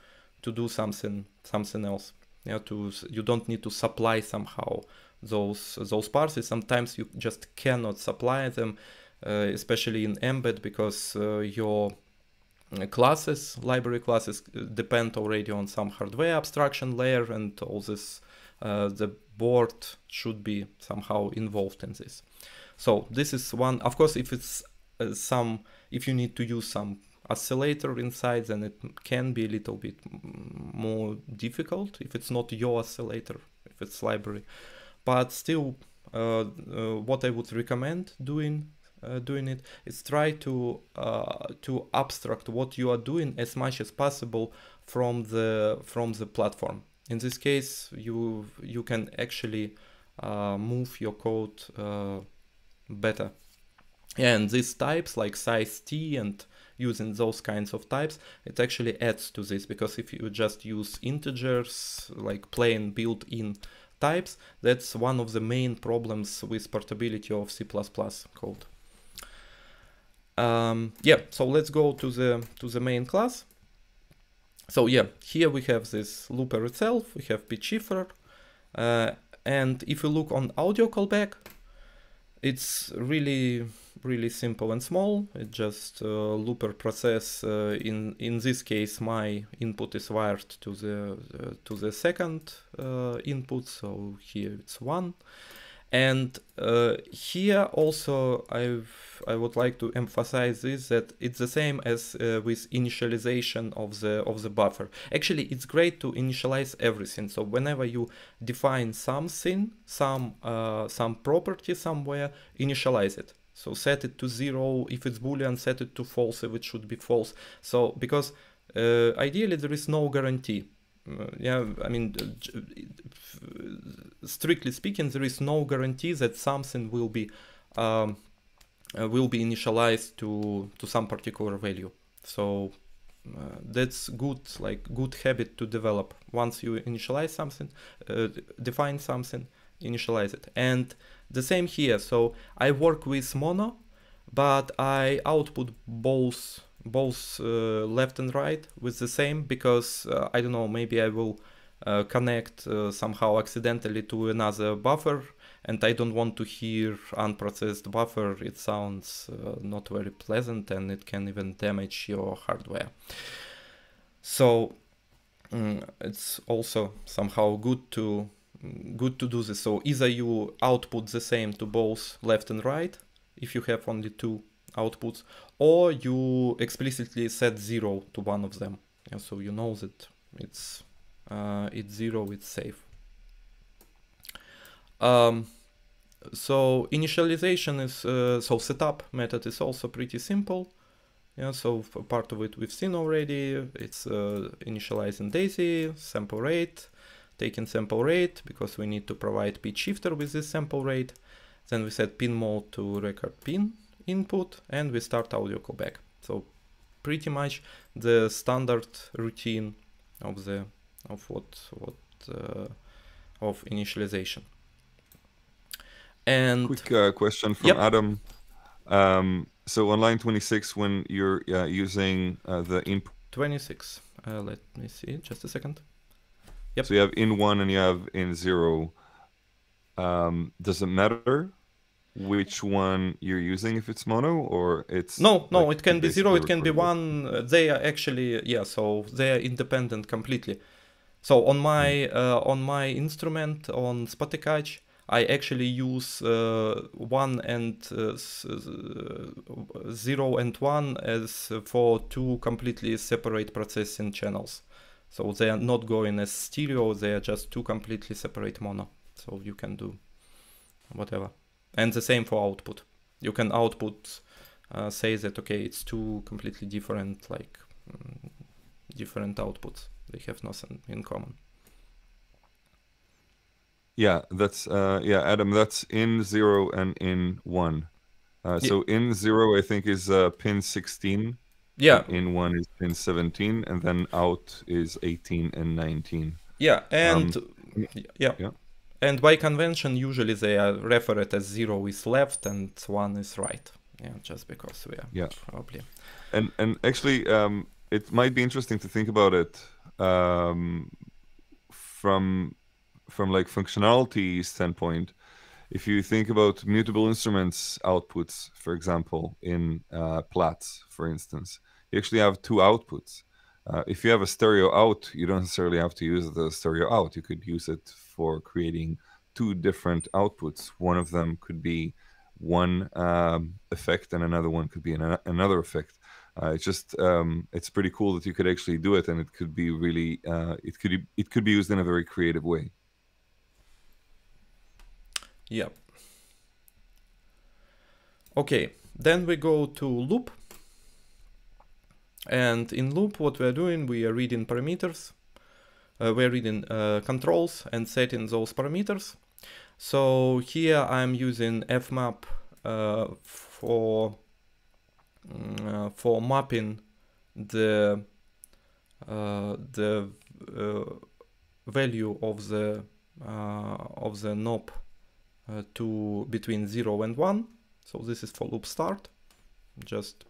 to do something something else. Yeah, to you don't need to supply somehow those those parses. Sometimes you just cannot supply them, uh, especially in embed because uh, your classes, library classes, uh, depend already on some hardware abstraction layer and all this uh, the board should be somehow involved in this. So this is one, of course, if it's uh, some, if you need to use some oscillator inside, then it can be a little bit more difficult if it's not your oscillator, if it's library. But still, uh, uh, what I would recommend doing uh, doing it is try to uh, to abstract what you are doing as much as possible from the from the platform. In this case, you you can actually uh, move your code uh, better. And these types like size t and using those kinds of types, it actually adds to this because if you just use integers like plain built-in types, that's one of the main problems with portability of C++ code. Um, yeah, so let's go to the to the main class. So yeah, here we have this looper itself, we have pitch shifter, uh, and if you look on audio callback, it's really really simple and small. It just uh, looper process. Uh, in in this case, my input is wired to the uh, to the second uh, input, so here it's one. And uh, here also I've, I would like to emphasize this that it's the same as uh, with initialization of the of the buffer. Actually, it's great to initialize everything. So whenever you define something, some uh, some property somewhere, initialize it. So set it to zero if it's boolean, set it to false if it should be false. So because uh, ideally there is no guarantee yeah, I mean, strictly speaking, there is no guarantee that something will be um, uh, will be initialized to to some particular value. So uh, that's good, like good habit to develop. Once you initialize something, uh, define something, initialize it. And the same here. So I work with mono, but I output both both uh, left and right with the same because uh, I don't know maybe I will uh, connect somehow accidentally to another buffer and I don't want to hear unprocessed buffer. It sounds not very pleasant and it can even damage your hardware. So mm, it's also somehow good to good to do this. So either you output the same to both left and right if you have only two outputs or you explicitly set zero to one of them. Yeah, so you know that it's uh, it's zero it's safe. Um, so initialization is uh, so setup method is also pretty simple. Yeah so part of it we've seen already it's uh, initializing daisy sample rate taking sample rate because we need to provide pitch shifter with this sample rate. Then we set pin mode to record pin input and we start audio callback. So pretty much the standard routine of the of what what uh, of initialization. And quick uh, question from yep. Adam. Um, so on line 26, when you're uh, using uh, the input 26, uh, let me see, just a second. Yep. So you have in one and you have in zero. Um, does it matter which one you're using if it's mono or it's no no like it can be zero it can be one they are actually yeah so they are independent completely so on my hmm. uh, on my instrument on Spotykach I actually use uh, one and uh, uh, zero and one as for two completely separate processing channels. So they are not going as stereo, they are just two completely separate mono. So you can do whatever and the same for output. You can output uh, say that okay it's two completely different like um, different outputs. They have nothing in common. Yeah that's uh, yeah adam that's in zero and in one. Uh, so in zero i think is uh, pin 16 yeah. In one is pin 17 and then out is 18 and 19 yeah and um, yeah. yeah and by convention, usually they are referred as zero is left and one is right. Yeah, just because we are yeah. probably. And and actually, um, it might be interesting to think about it um, from from like functionality standpoint. If you think about mutable instruments outputs, for example, in uh, Plaits, for instance, you actually have two outputs. Uh, if you have a stereo out, you don't necessarily have to use the stereo out. You could use it for creating two different outputs. One of them could be one um, effect, and another one could be an, another effect. Uh, it's just um, it's pretty cool that you could actually do it, and it could be really uh, it could it could be used in a very creative way. Yeah. Okay, then we go to loop. And in loop, what we are doing, we are reading parameters. Uh, we're reading uh, controls and setting those parameters. So here I'm using fmap uh, for uh, for mapping the the value of the of the knob to between 0 and 1 so this is for loop start just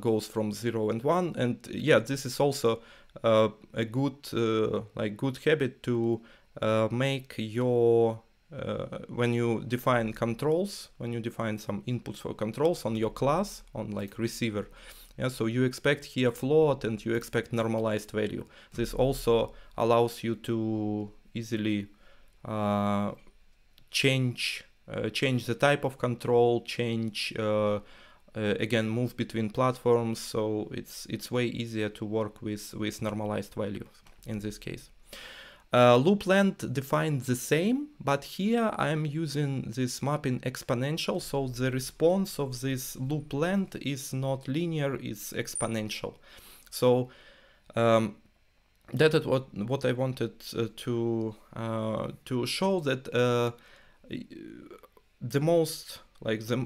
goes from 0 and 1 and yeah this is also uh, a good uh, like good habit to make your uh, when you define controls, when you define some inputs for controls on your class, on like receiver, yeah, so you expect here float and you expect normalized value. This also allows you to easily uh, change uh, change the type of control, change uh, again move between platforms. So it's it's way easier to work with with normalized values in this case. Uh, loop length defined the same, but here I'm using this mapping exponential, so the response of this loop length is not linear, it's exponential. So um, that is what what I wanted uh, to uh, to show that uh, the most like the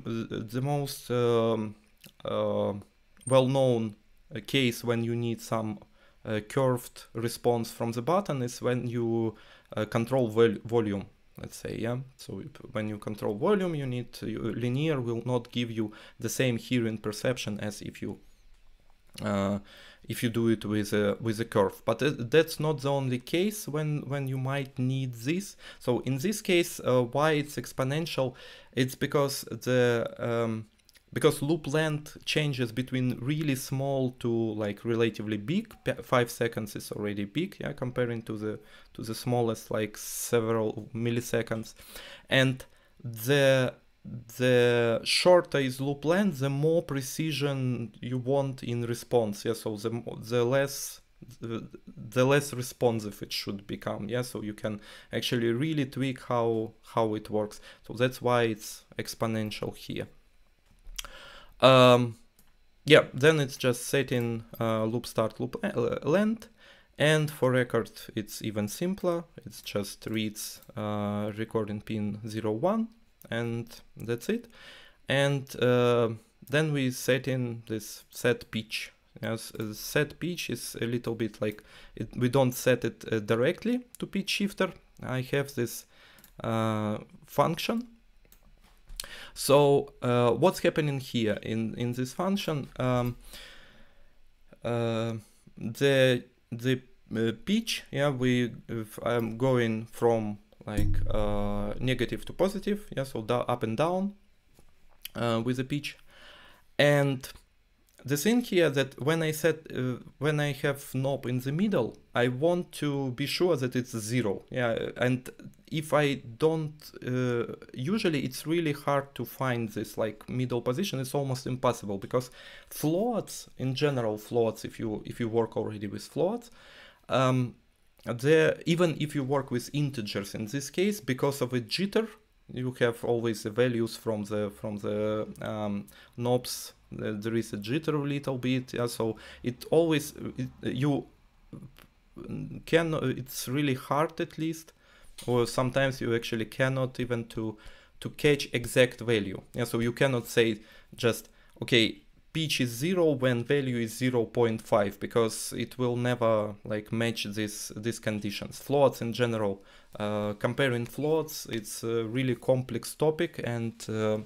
the most um, well-known case when you need some uh, curved response from the button is when you control vol volume let's say yeah? So when you control volume you need to, linear will not give you the same hearing perception as if you uh, if you do it with a with a curve. But that's not the only case when when you might need this. So in this case uh, why it's exponential it's because the um, because loop length changes between really small to like relatively big. Five seconds is already big yeah comparing to the to the smallest like several milliseconds. And the the shorter is loop length the more precision you want in response. Yeah so the the less the, less responsive it should become. Yeah so you can actually really tweak how how it works. So that's why it's exponential here. Um, yeah, then it's just setting uh, loop start loop uh, length. And for record, it's even simpler. It's just reads uh, recording pin 01 and that's it. And uh, then we set in this set pitch. Uh, set pitch is a little bit like it, we don't set it uh, directly to pitch shifter. I have this function so uh, what's happening here in in this function? Um, uh, the the uh, pitch, yeah, we I'm going from like uh, negative to positive, yeah, so up and down uh, with the pitch, and the thing here that when I set uh, when I have knob in the middle, I want to be sure that it's zero. Yeah, and if I don't, uh, usually it's really hard to find this like middle position. It's almost impossible because floats in general, floats if you if you work already with floats, um, there even if you work with integers in this case because of a jitter you have always the values from the from the um, knobs. There is a jitter a little bit yeah so it always it, you can it's really hard at least or sometimes you actually cannot even to to catch exact value. Yeah so you cannot say just okay pitch is zero when value is 0.5 because it will never like match this these conditions floats in general uh, comparing floats it's a really complex topic and uh,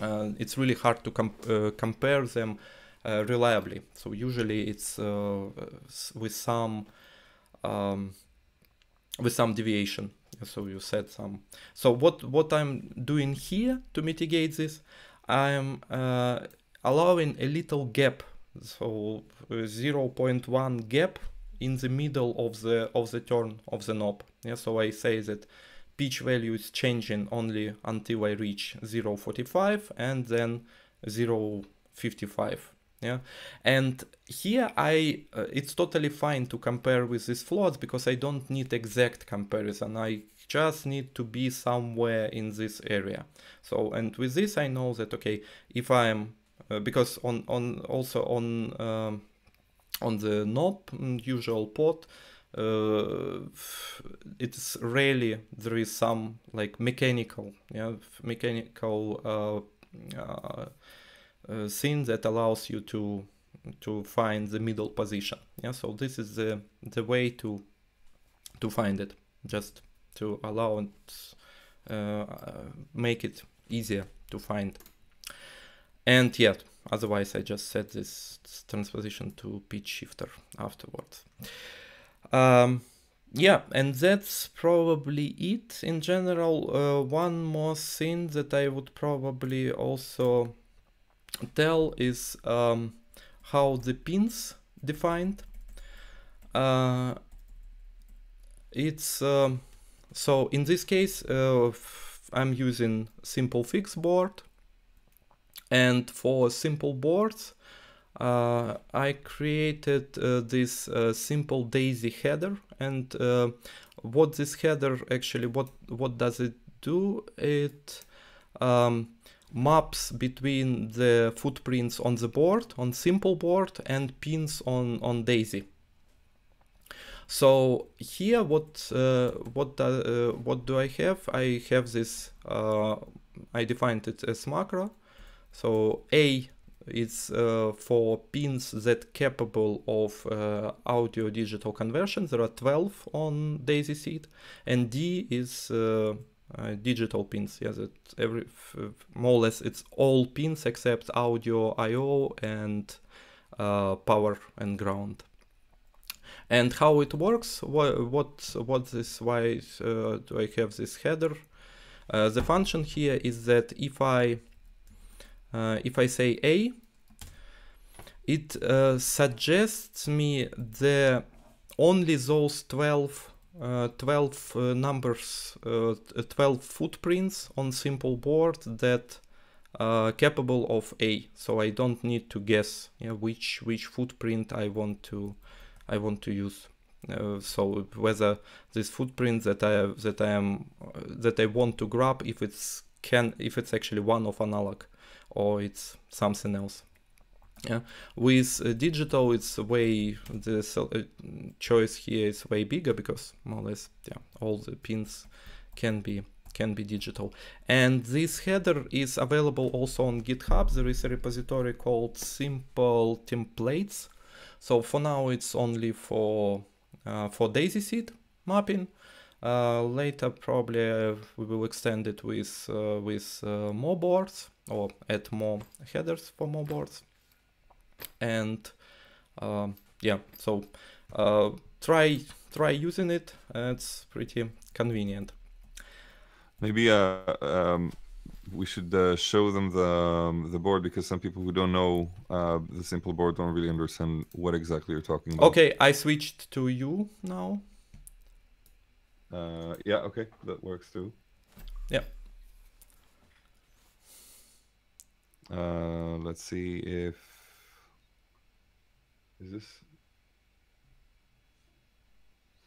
uh, it's really hard to uh, compare them uh, reliably. So usually it's with some um, with some deviation. So you said some. So what what I'm doing here to mitigate this, I'm allowing a little gap so 0.1 gap in the middle of the of the turn of the knob. Yeah so i say that pitch value is changing only until I reach 0.45 and then 0 55 yeah and here i uh, it's totally fine to compare with these floats because i don't need exact comparison. I just need to be somewhere in this area. So and with this i know that okay if i'm uh, because on on also on um, on the knob mm, usual port uh, it's rarely there is some like mechanical yeah mechanical uh, uh, uh, thing that allows you to to find the middle position yeah. So this is the the way to to find it just to allow it uh, make it easier to find and yet otherwise I just set this transposition to pitch shifter afterwards. Um, yeah and that's probably it. In general uh, one more thing that I would probably also tell is um, how the pins defined. Uh, it's um, so in this case uh, I'm using simple fix board and for simple boards uh, I created uh, this uh, simple daisy header. And uh, what this header actually what what does it do? It um, maps between the footprints on the board on simple board and pins on on daisy. So here what uh, what do, uh, what do I have? I have this I defined it as macro so A is uh, for pins that capable of uh, audio digital conversion. There are 12 on Daisy Seed, and D is uh, uh digital pins. Yeah, that every more or less it's all pins except audio I/O and uh, power and ground. And how it works? What what what is why uh, do I have this header? the function here is that if I if I say A, it uh, suggests me the only those 12 uh, 12 uh, numbers, uh, 12 footprints on simple board that uh, capable of A. So I don't need to guess which which footprint I want to I want to use. Uh, so whether this footprint that I have, that I am that I want to grab if it's can if it's actually one of analog or it's something else. Yeah, with uh, digital, it's way the uh, choice here is way bigger because more or less, yeah, all the pins can be can be digital. And this header is available also on GitHub. There is a repository called Simple Templates. So for now, it's only for uh, for Daisy Seed mapping. Uh, later, probably uh, we will extend it with uh, with more boards or add more headers for more boards. And um, yeah so uh, try try using it. It's pretty convenient. Maybe uh, um, we should uh, show them the um, the board because some people who don't know uh, the simple board don't really understand what exactly you're talking about. Okay i switched to you now uh, yeah okay that works too yeah Uh, let's see if is this.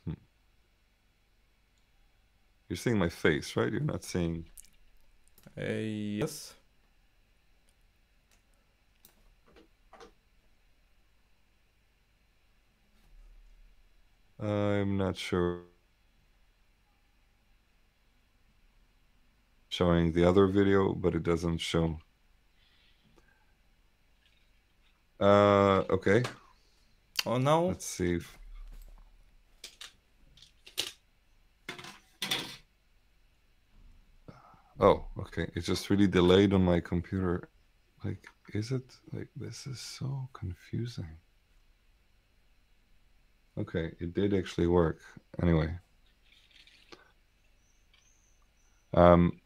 Hmm. You're seeing my face, right? You're not seeing. Uh, yes. I'm not sure. Showing the other video, but it doesn't show uh, okay. Oh no. Let's see. If... Oh, okay. It's just really delayed on my computer. Like, is it? Like, this is so confusing. Okay, it did actually work. Anyway. Um,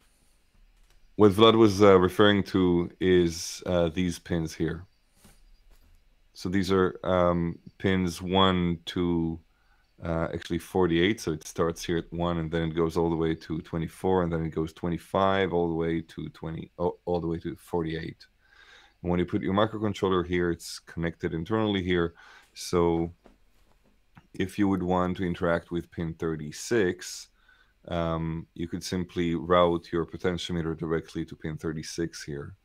what Vlad was uh, referring to is uh, these pins here. So these are um, pins 1 to uh, actually 48. So it starts here at 1 and then it goes all the way to 24 and then it goes 25 all the way to 20, all, all the way to 48. when you put your microcontroller here, it's connected internally here. So if you would want to interact with pin 36, um, you could simply route your potentiometer directly to pin 36 here.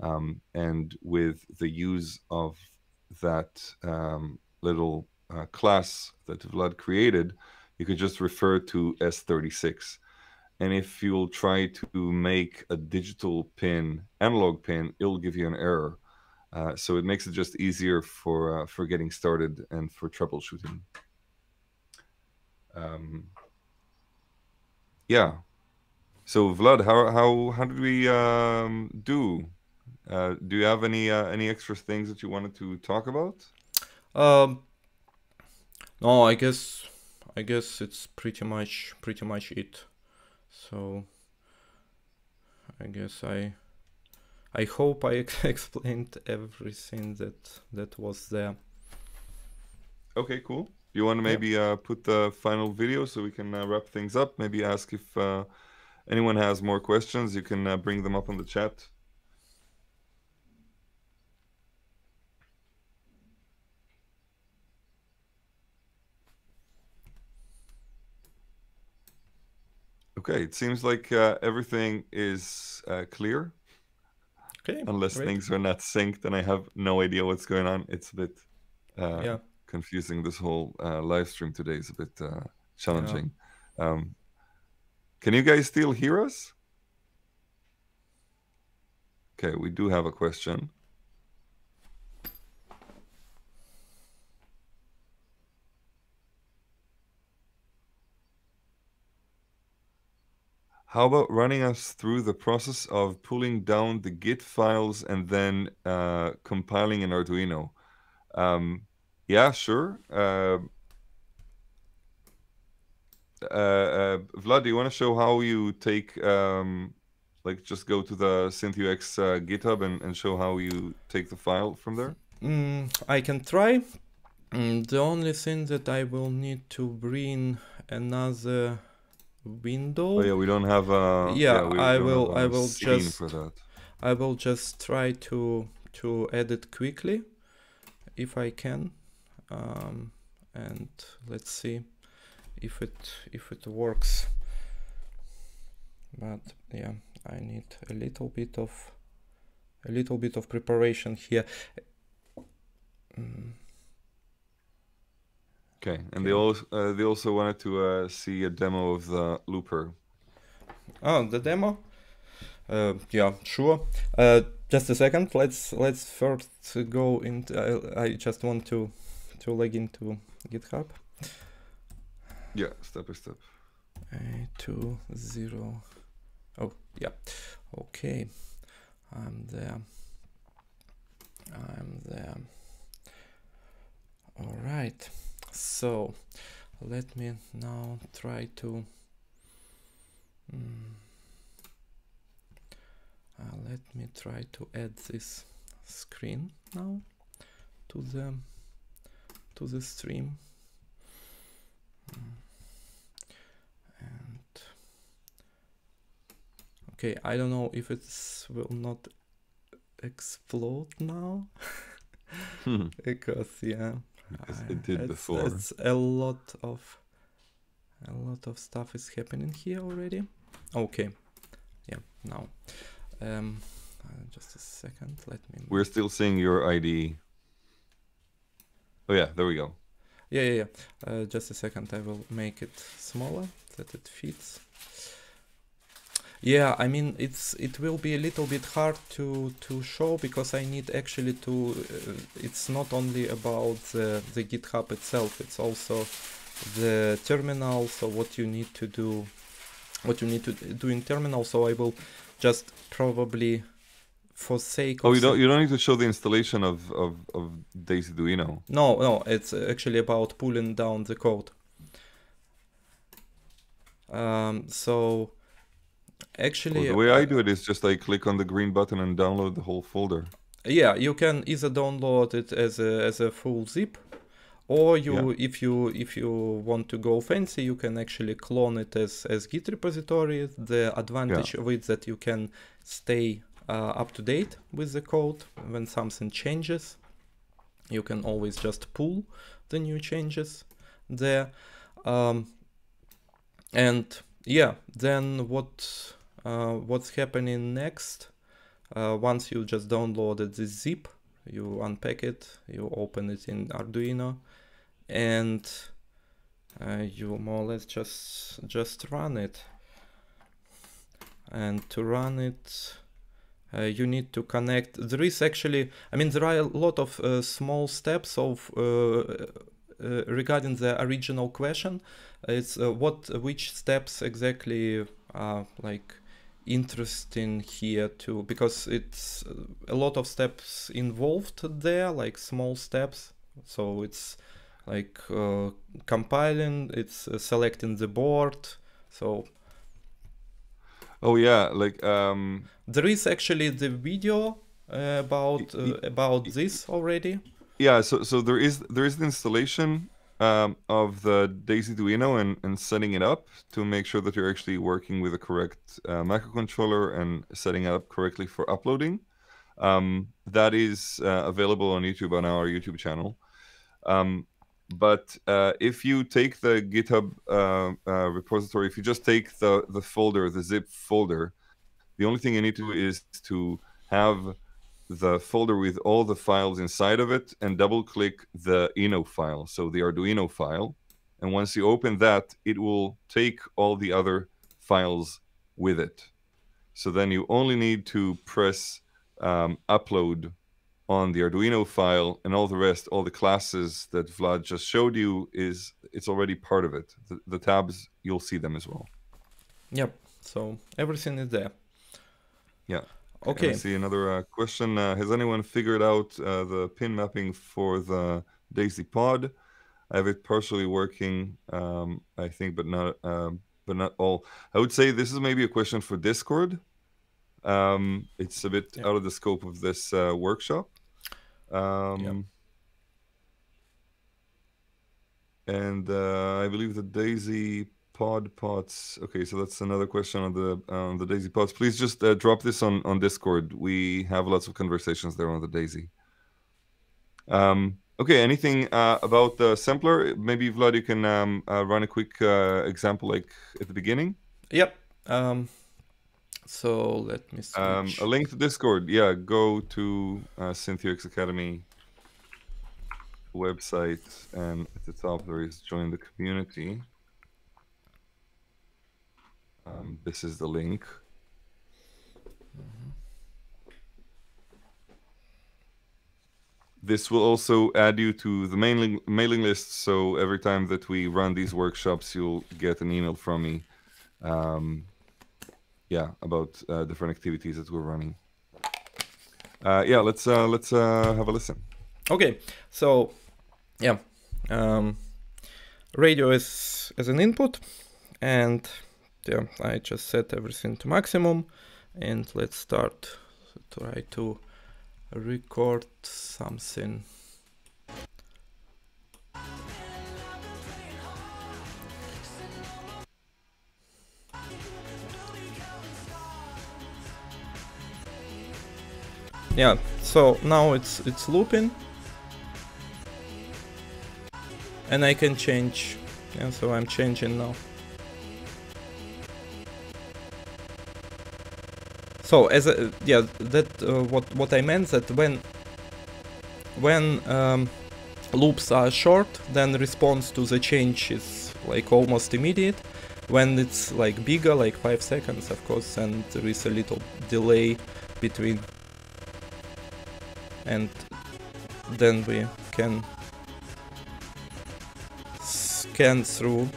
Um, and with the use of that um, little uh, class that Vlad created, you could just refer to S36. And if you'll try to make a digital pin, analog pin, it'll give you an error. Uh, so it makes it just easier for uh, for getting started and for troubleshooting. Um, yeah. So Vlad, how how how did we um, do? Uh, do you have any uh, any extra things that you wanted to talk about? Um, no, I guess I guess it's pretty much pretty much it. So I guess I I hope I (laughs) explained everything that that was there. Okay, cool. You want to maybe uh, put the final video so we can uh, wrap things up? Maybe ask if uh, anyone has more questions. You can uh, bring them up on the chat. Okay, it seems like uh, everything is uh, clear. Okay. Unless great. things are not synced and I have no idea what's going on. It's a bit uh, yeah. Confusing. This whole uh, live stream today is a bit uh, challenging. Yeah. Um, can you guys still hear us? Okay, we do have a question. How about running us through the process of pulling down the Git files and then uh, compiling in Arduino? Um, yeah, sure. Uh, uh, uh, Vlad, do you want to show how you take, um, like, just go to the Synthux uh, GitHub and, and show how you take the file from there? Mm, I can try. Mm, the only thing that I will need to bring another window. Oh yeah, we don't have a. Yeah, yeah I will. I will just. I will just try to to edit quickly, if I can, um, and let's see if it if it works. But yeah, I need a little bit of a little bit of preparation here. Mm. Okay, and they also uh, they also wanted to uh, see a demo of the looper. Oh, the demo. Uh, yeah, sure. Uh, just a second. Let's let's first go into. I, I just want to to log into GitHub. Yeah, step by step. A two zero. Oh yeah. Okay, I'm there. I'm there. All right so let me now try to um, uh, let me try to add this screen now to the to the stream and okay I don't know if it will not explode now hmm. (laughs) because yeah because it did it's, before. It's a lot of a lot of stuff is happening here already. Okay, yeah. Now, um, uh, just a second. Let me. We're still seeing your ID. Oh yeah, there we go. Yeah, yeah, yeah. Uh, just a second. I will make it smaller that it fits. Yeah, I mean it's it will be a little bit hard to to show because I need actually to. Uh, it's not only about the the GitHub itself. It's also the terminal. So what you need to do, what you need to do in terminal. So I will just probably for sake. Oh, you don't you don't need to show the installation of of of Duino. No, no, it's actually about pulling down the code. Um, so Actually, well, the way I do it is just I click on the green button and download the whole folder. Yeah, you can either download it as a as a full zip, or you yeah. if you if you want to go fancy, you can actually clone it as as Git repository. The advantage yeah. of it that you can stay uh, up to date with the code. When something changes, you can always just pull the new changes there. Um, and yeah, then what uh, what's happening next? Uh, once you just downloaded this zip, you unpack it, you open it in Arduino, and uh, you more or less just just run it. And to run it, uh, you need to connect. There is actually, I mean, there are a lot of uh, small steps of uh, uh, regarding the original question. It's what which steps exactly are like interesting here too because it's a lot of steps involved there like small steps so it's like uh, compiling it's uh, selecting the board so oh yeah like um there is actually the video uh, about uh, about this already yeah so so there is there is the installation um, of the DaisyDuino and, and setting it up to make sure that you're actually working with the correct uh, microcontroller and setting it up correctly for uploading. Um, that is uh, available on YouTube on our YouTube channel. Um, but uh, if you take the GitHub uh, uh, repository, if you just take the, the folder, the zip folder, the only thing you need to do is to have the folder with all the files inside of it and double click the ino file, so the Arduino file. And once you open that, it will take all the other files with it. So then you only need to press um, upload on the Arduino file and all the rest, all the classes that Vlad just showed you is it's already part of it. The, the tabs, you'll see them as well. Yep. So everything is there. Yeah. Okay. I see another uh, question. Uh, has anyone figured out uh, the pin mapping for the Daisy Pod? I have it partially working, um, I think, but not um, but not all. I would say this is maybe a question for Discord. Um, it's a bit yeah. out of the scope of this uh, workshop. Um, yeah. And uh, I believe the Daisy pod pots. Okay, so that's another question on the on the Daisy pods. Please just uh, drop this on on Discord. We have lots of conversations there on the Daisy. Um, okay, anything uh, about the sampler? Maybe Vlad, you can um, uh, run a quick uh, example, like at the beginning. Yep. Um, so let me um, a link to Discord. Yeah, go to uh, Synthux Academy website, and at the top there is join the community. Um, this is the link. This will also add you to the mailing mailing list. So every time that we run these workshops, you'll get an email from me. Um, yeah, about uh, different activities that we're running. Uh, yeah, let's uh, let's uh, have a listen. Okay, so yeah, um, radio is as an input, and yeah, I just set everything to maximum and let's start try to record something. Yeah, so now it's it's looping and I can change. Yeah, so I'm changing now. So as a, yeah, that uh, what what I meant that when when um, loops are short, then response to the change is like almost immediate. When it's like bigger, like five seconds, of course, and there is a little delay between, and then we can scan through.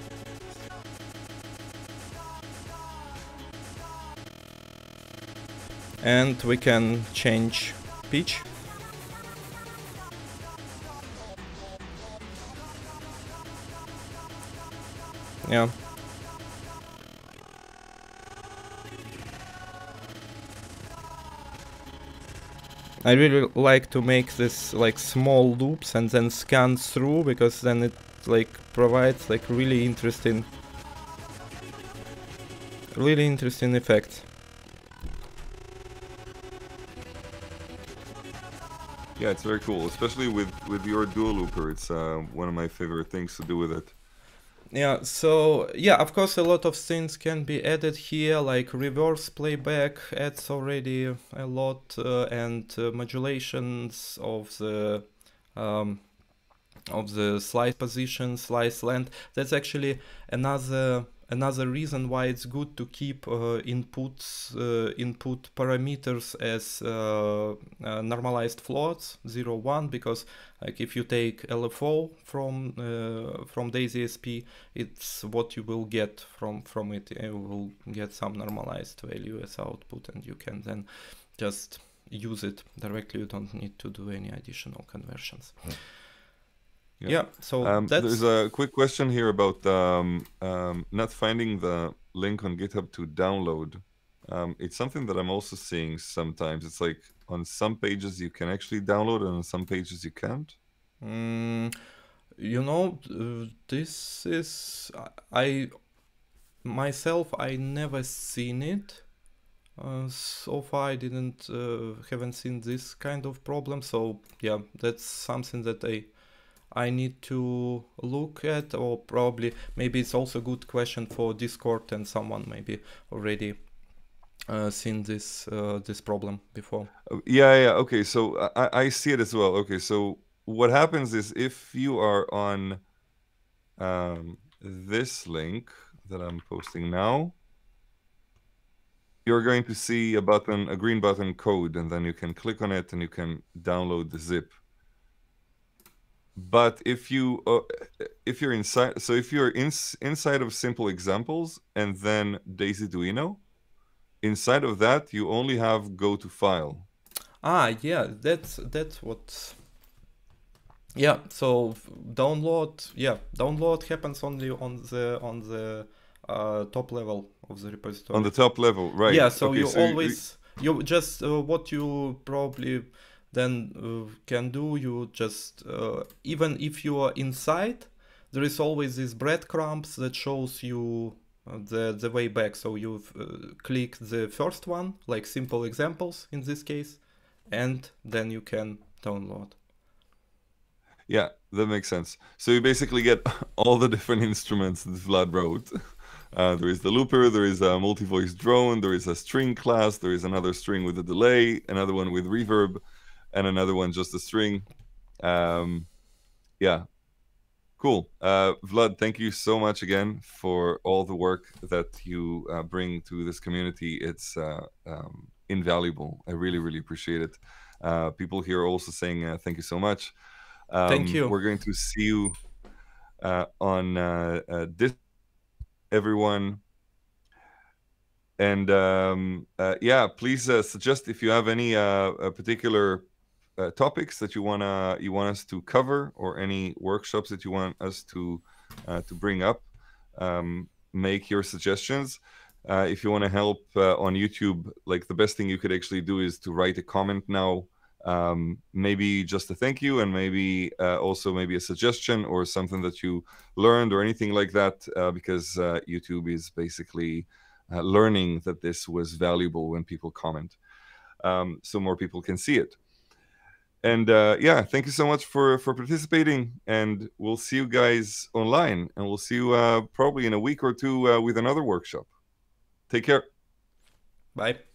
And we can change pitch. Yeah I really like to make this like small loops and then scan through because then it like provides like really interesting really interesting effect. Yeah, it's very cool, especially with with your dual looper. It's uh, one of my favorite things to do with it. Yeah, so yeah, of course, a lot of things can be added here, like reverse playback adds already a lot, uh, and uh, modulations of the um, of the slice position, slice length. That's actually another another reason why it's good to keep uh, inputs uh, input parameters as uh, uh normalized floats 0 1 because like if you take LFO from uh, from DaisySP it's what you will get from from it you will get some normalized value as output and you can then just use it directly you don't need to do any additional conversions. Mm. Yeah. yeah so um, there's a quick question here about um, um, not finding the link on GitHub to download. Um, it's something that I'm also seeing sometimes. It's like on some pages you can actually download, and on some pages you can't. Mm, you know, uh, this is I myself. I never seen it. Uh, so far, I didn't uh, haven't seen this kind of problem. So yeah, that's something that I I need to look at or probably maybe it's also a good question for Discord and someone maybe already uh, seen this uh, this problem before. Oh, yeah, yeah. Okay, so I, I see it as well. Okay, so what happens is if you are on um, this link that I'm posting now, you're going to see a button, a green button code, and then you can click on it and you can download the zip but if you uh, if you're inside so if you're in, inside of simple examples and then DaisyDuino inside of that you only have go to file. Ah yeah that's that's what yeah so download yeah download happens only on the on the uh, top level of the repository. On the top level right. Yeah so okay, you so always you, you just uh, what you probably then uh, can do you just uh, even if you are inside there is always these breadcrumbs that shows you uh, the the way back. So you uh, click the first one like simple examples in this case and then you can download. Yeah that makes sense. So you basically get (laughs) all the different instruments that vlad wrote. (laughs) Uh, there is the looper, there is a multi-voice drone, there is a string class, there is another string with a delay, another one with reverb, and another one just a string. Um, yeah, cool. Uh, Vlad, thank you so much again for all the work that you uh, bring to this community. It's uh, um, invaluable. I really, really appreciate it. Uh, people here are also saying uh, thank you so much. Um, thank you. We're going to see you uh, on this, everyone and um, uh, yeah please uh, suggest if you have any uh, particular uh, topics that you wanna you want us to cover or any workshops that you want us to uh, to bring up um, make your suggestions. Uh, if you want to help uh, on youtube like the best thing you could actually do is to write a comment now. Um, maybe just a thank you and maybe uh, also maybe a suggestion or something that you learned or anything like that uh, because youtube is basically learning that this was valuable when people comment. Um, so more people can see it and uh, yeah thank you so much for for participating and we'll see you guys online and we'll see you uh, probably in a week or two uh, with another workshop. Take care. Bye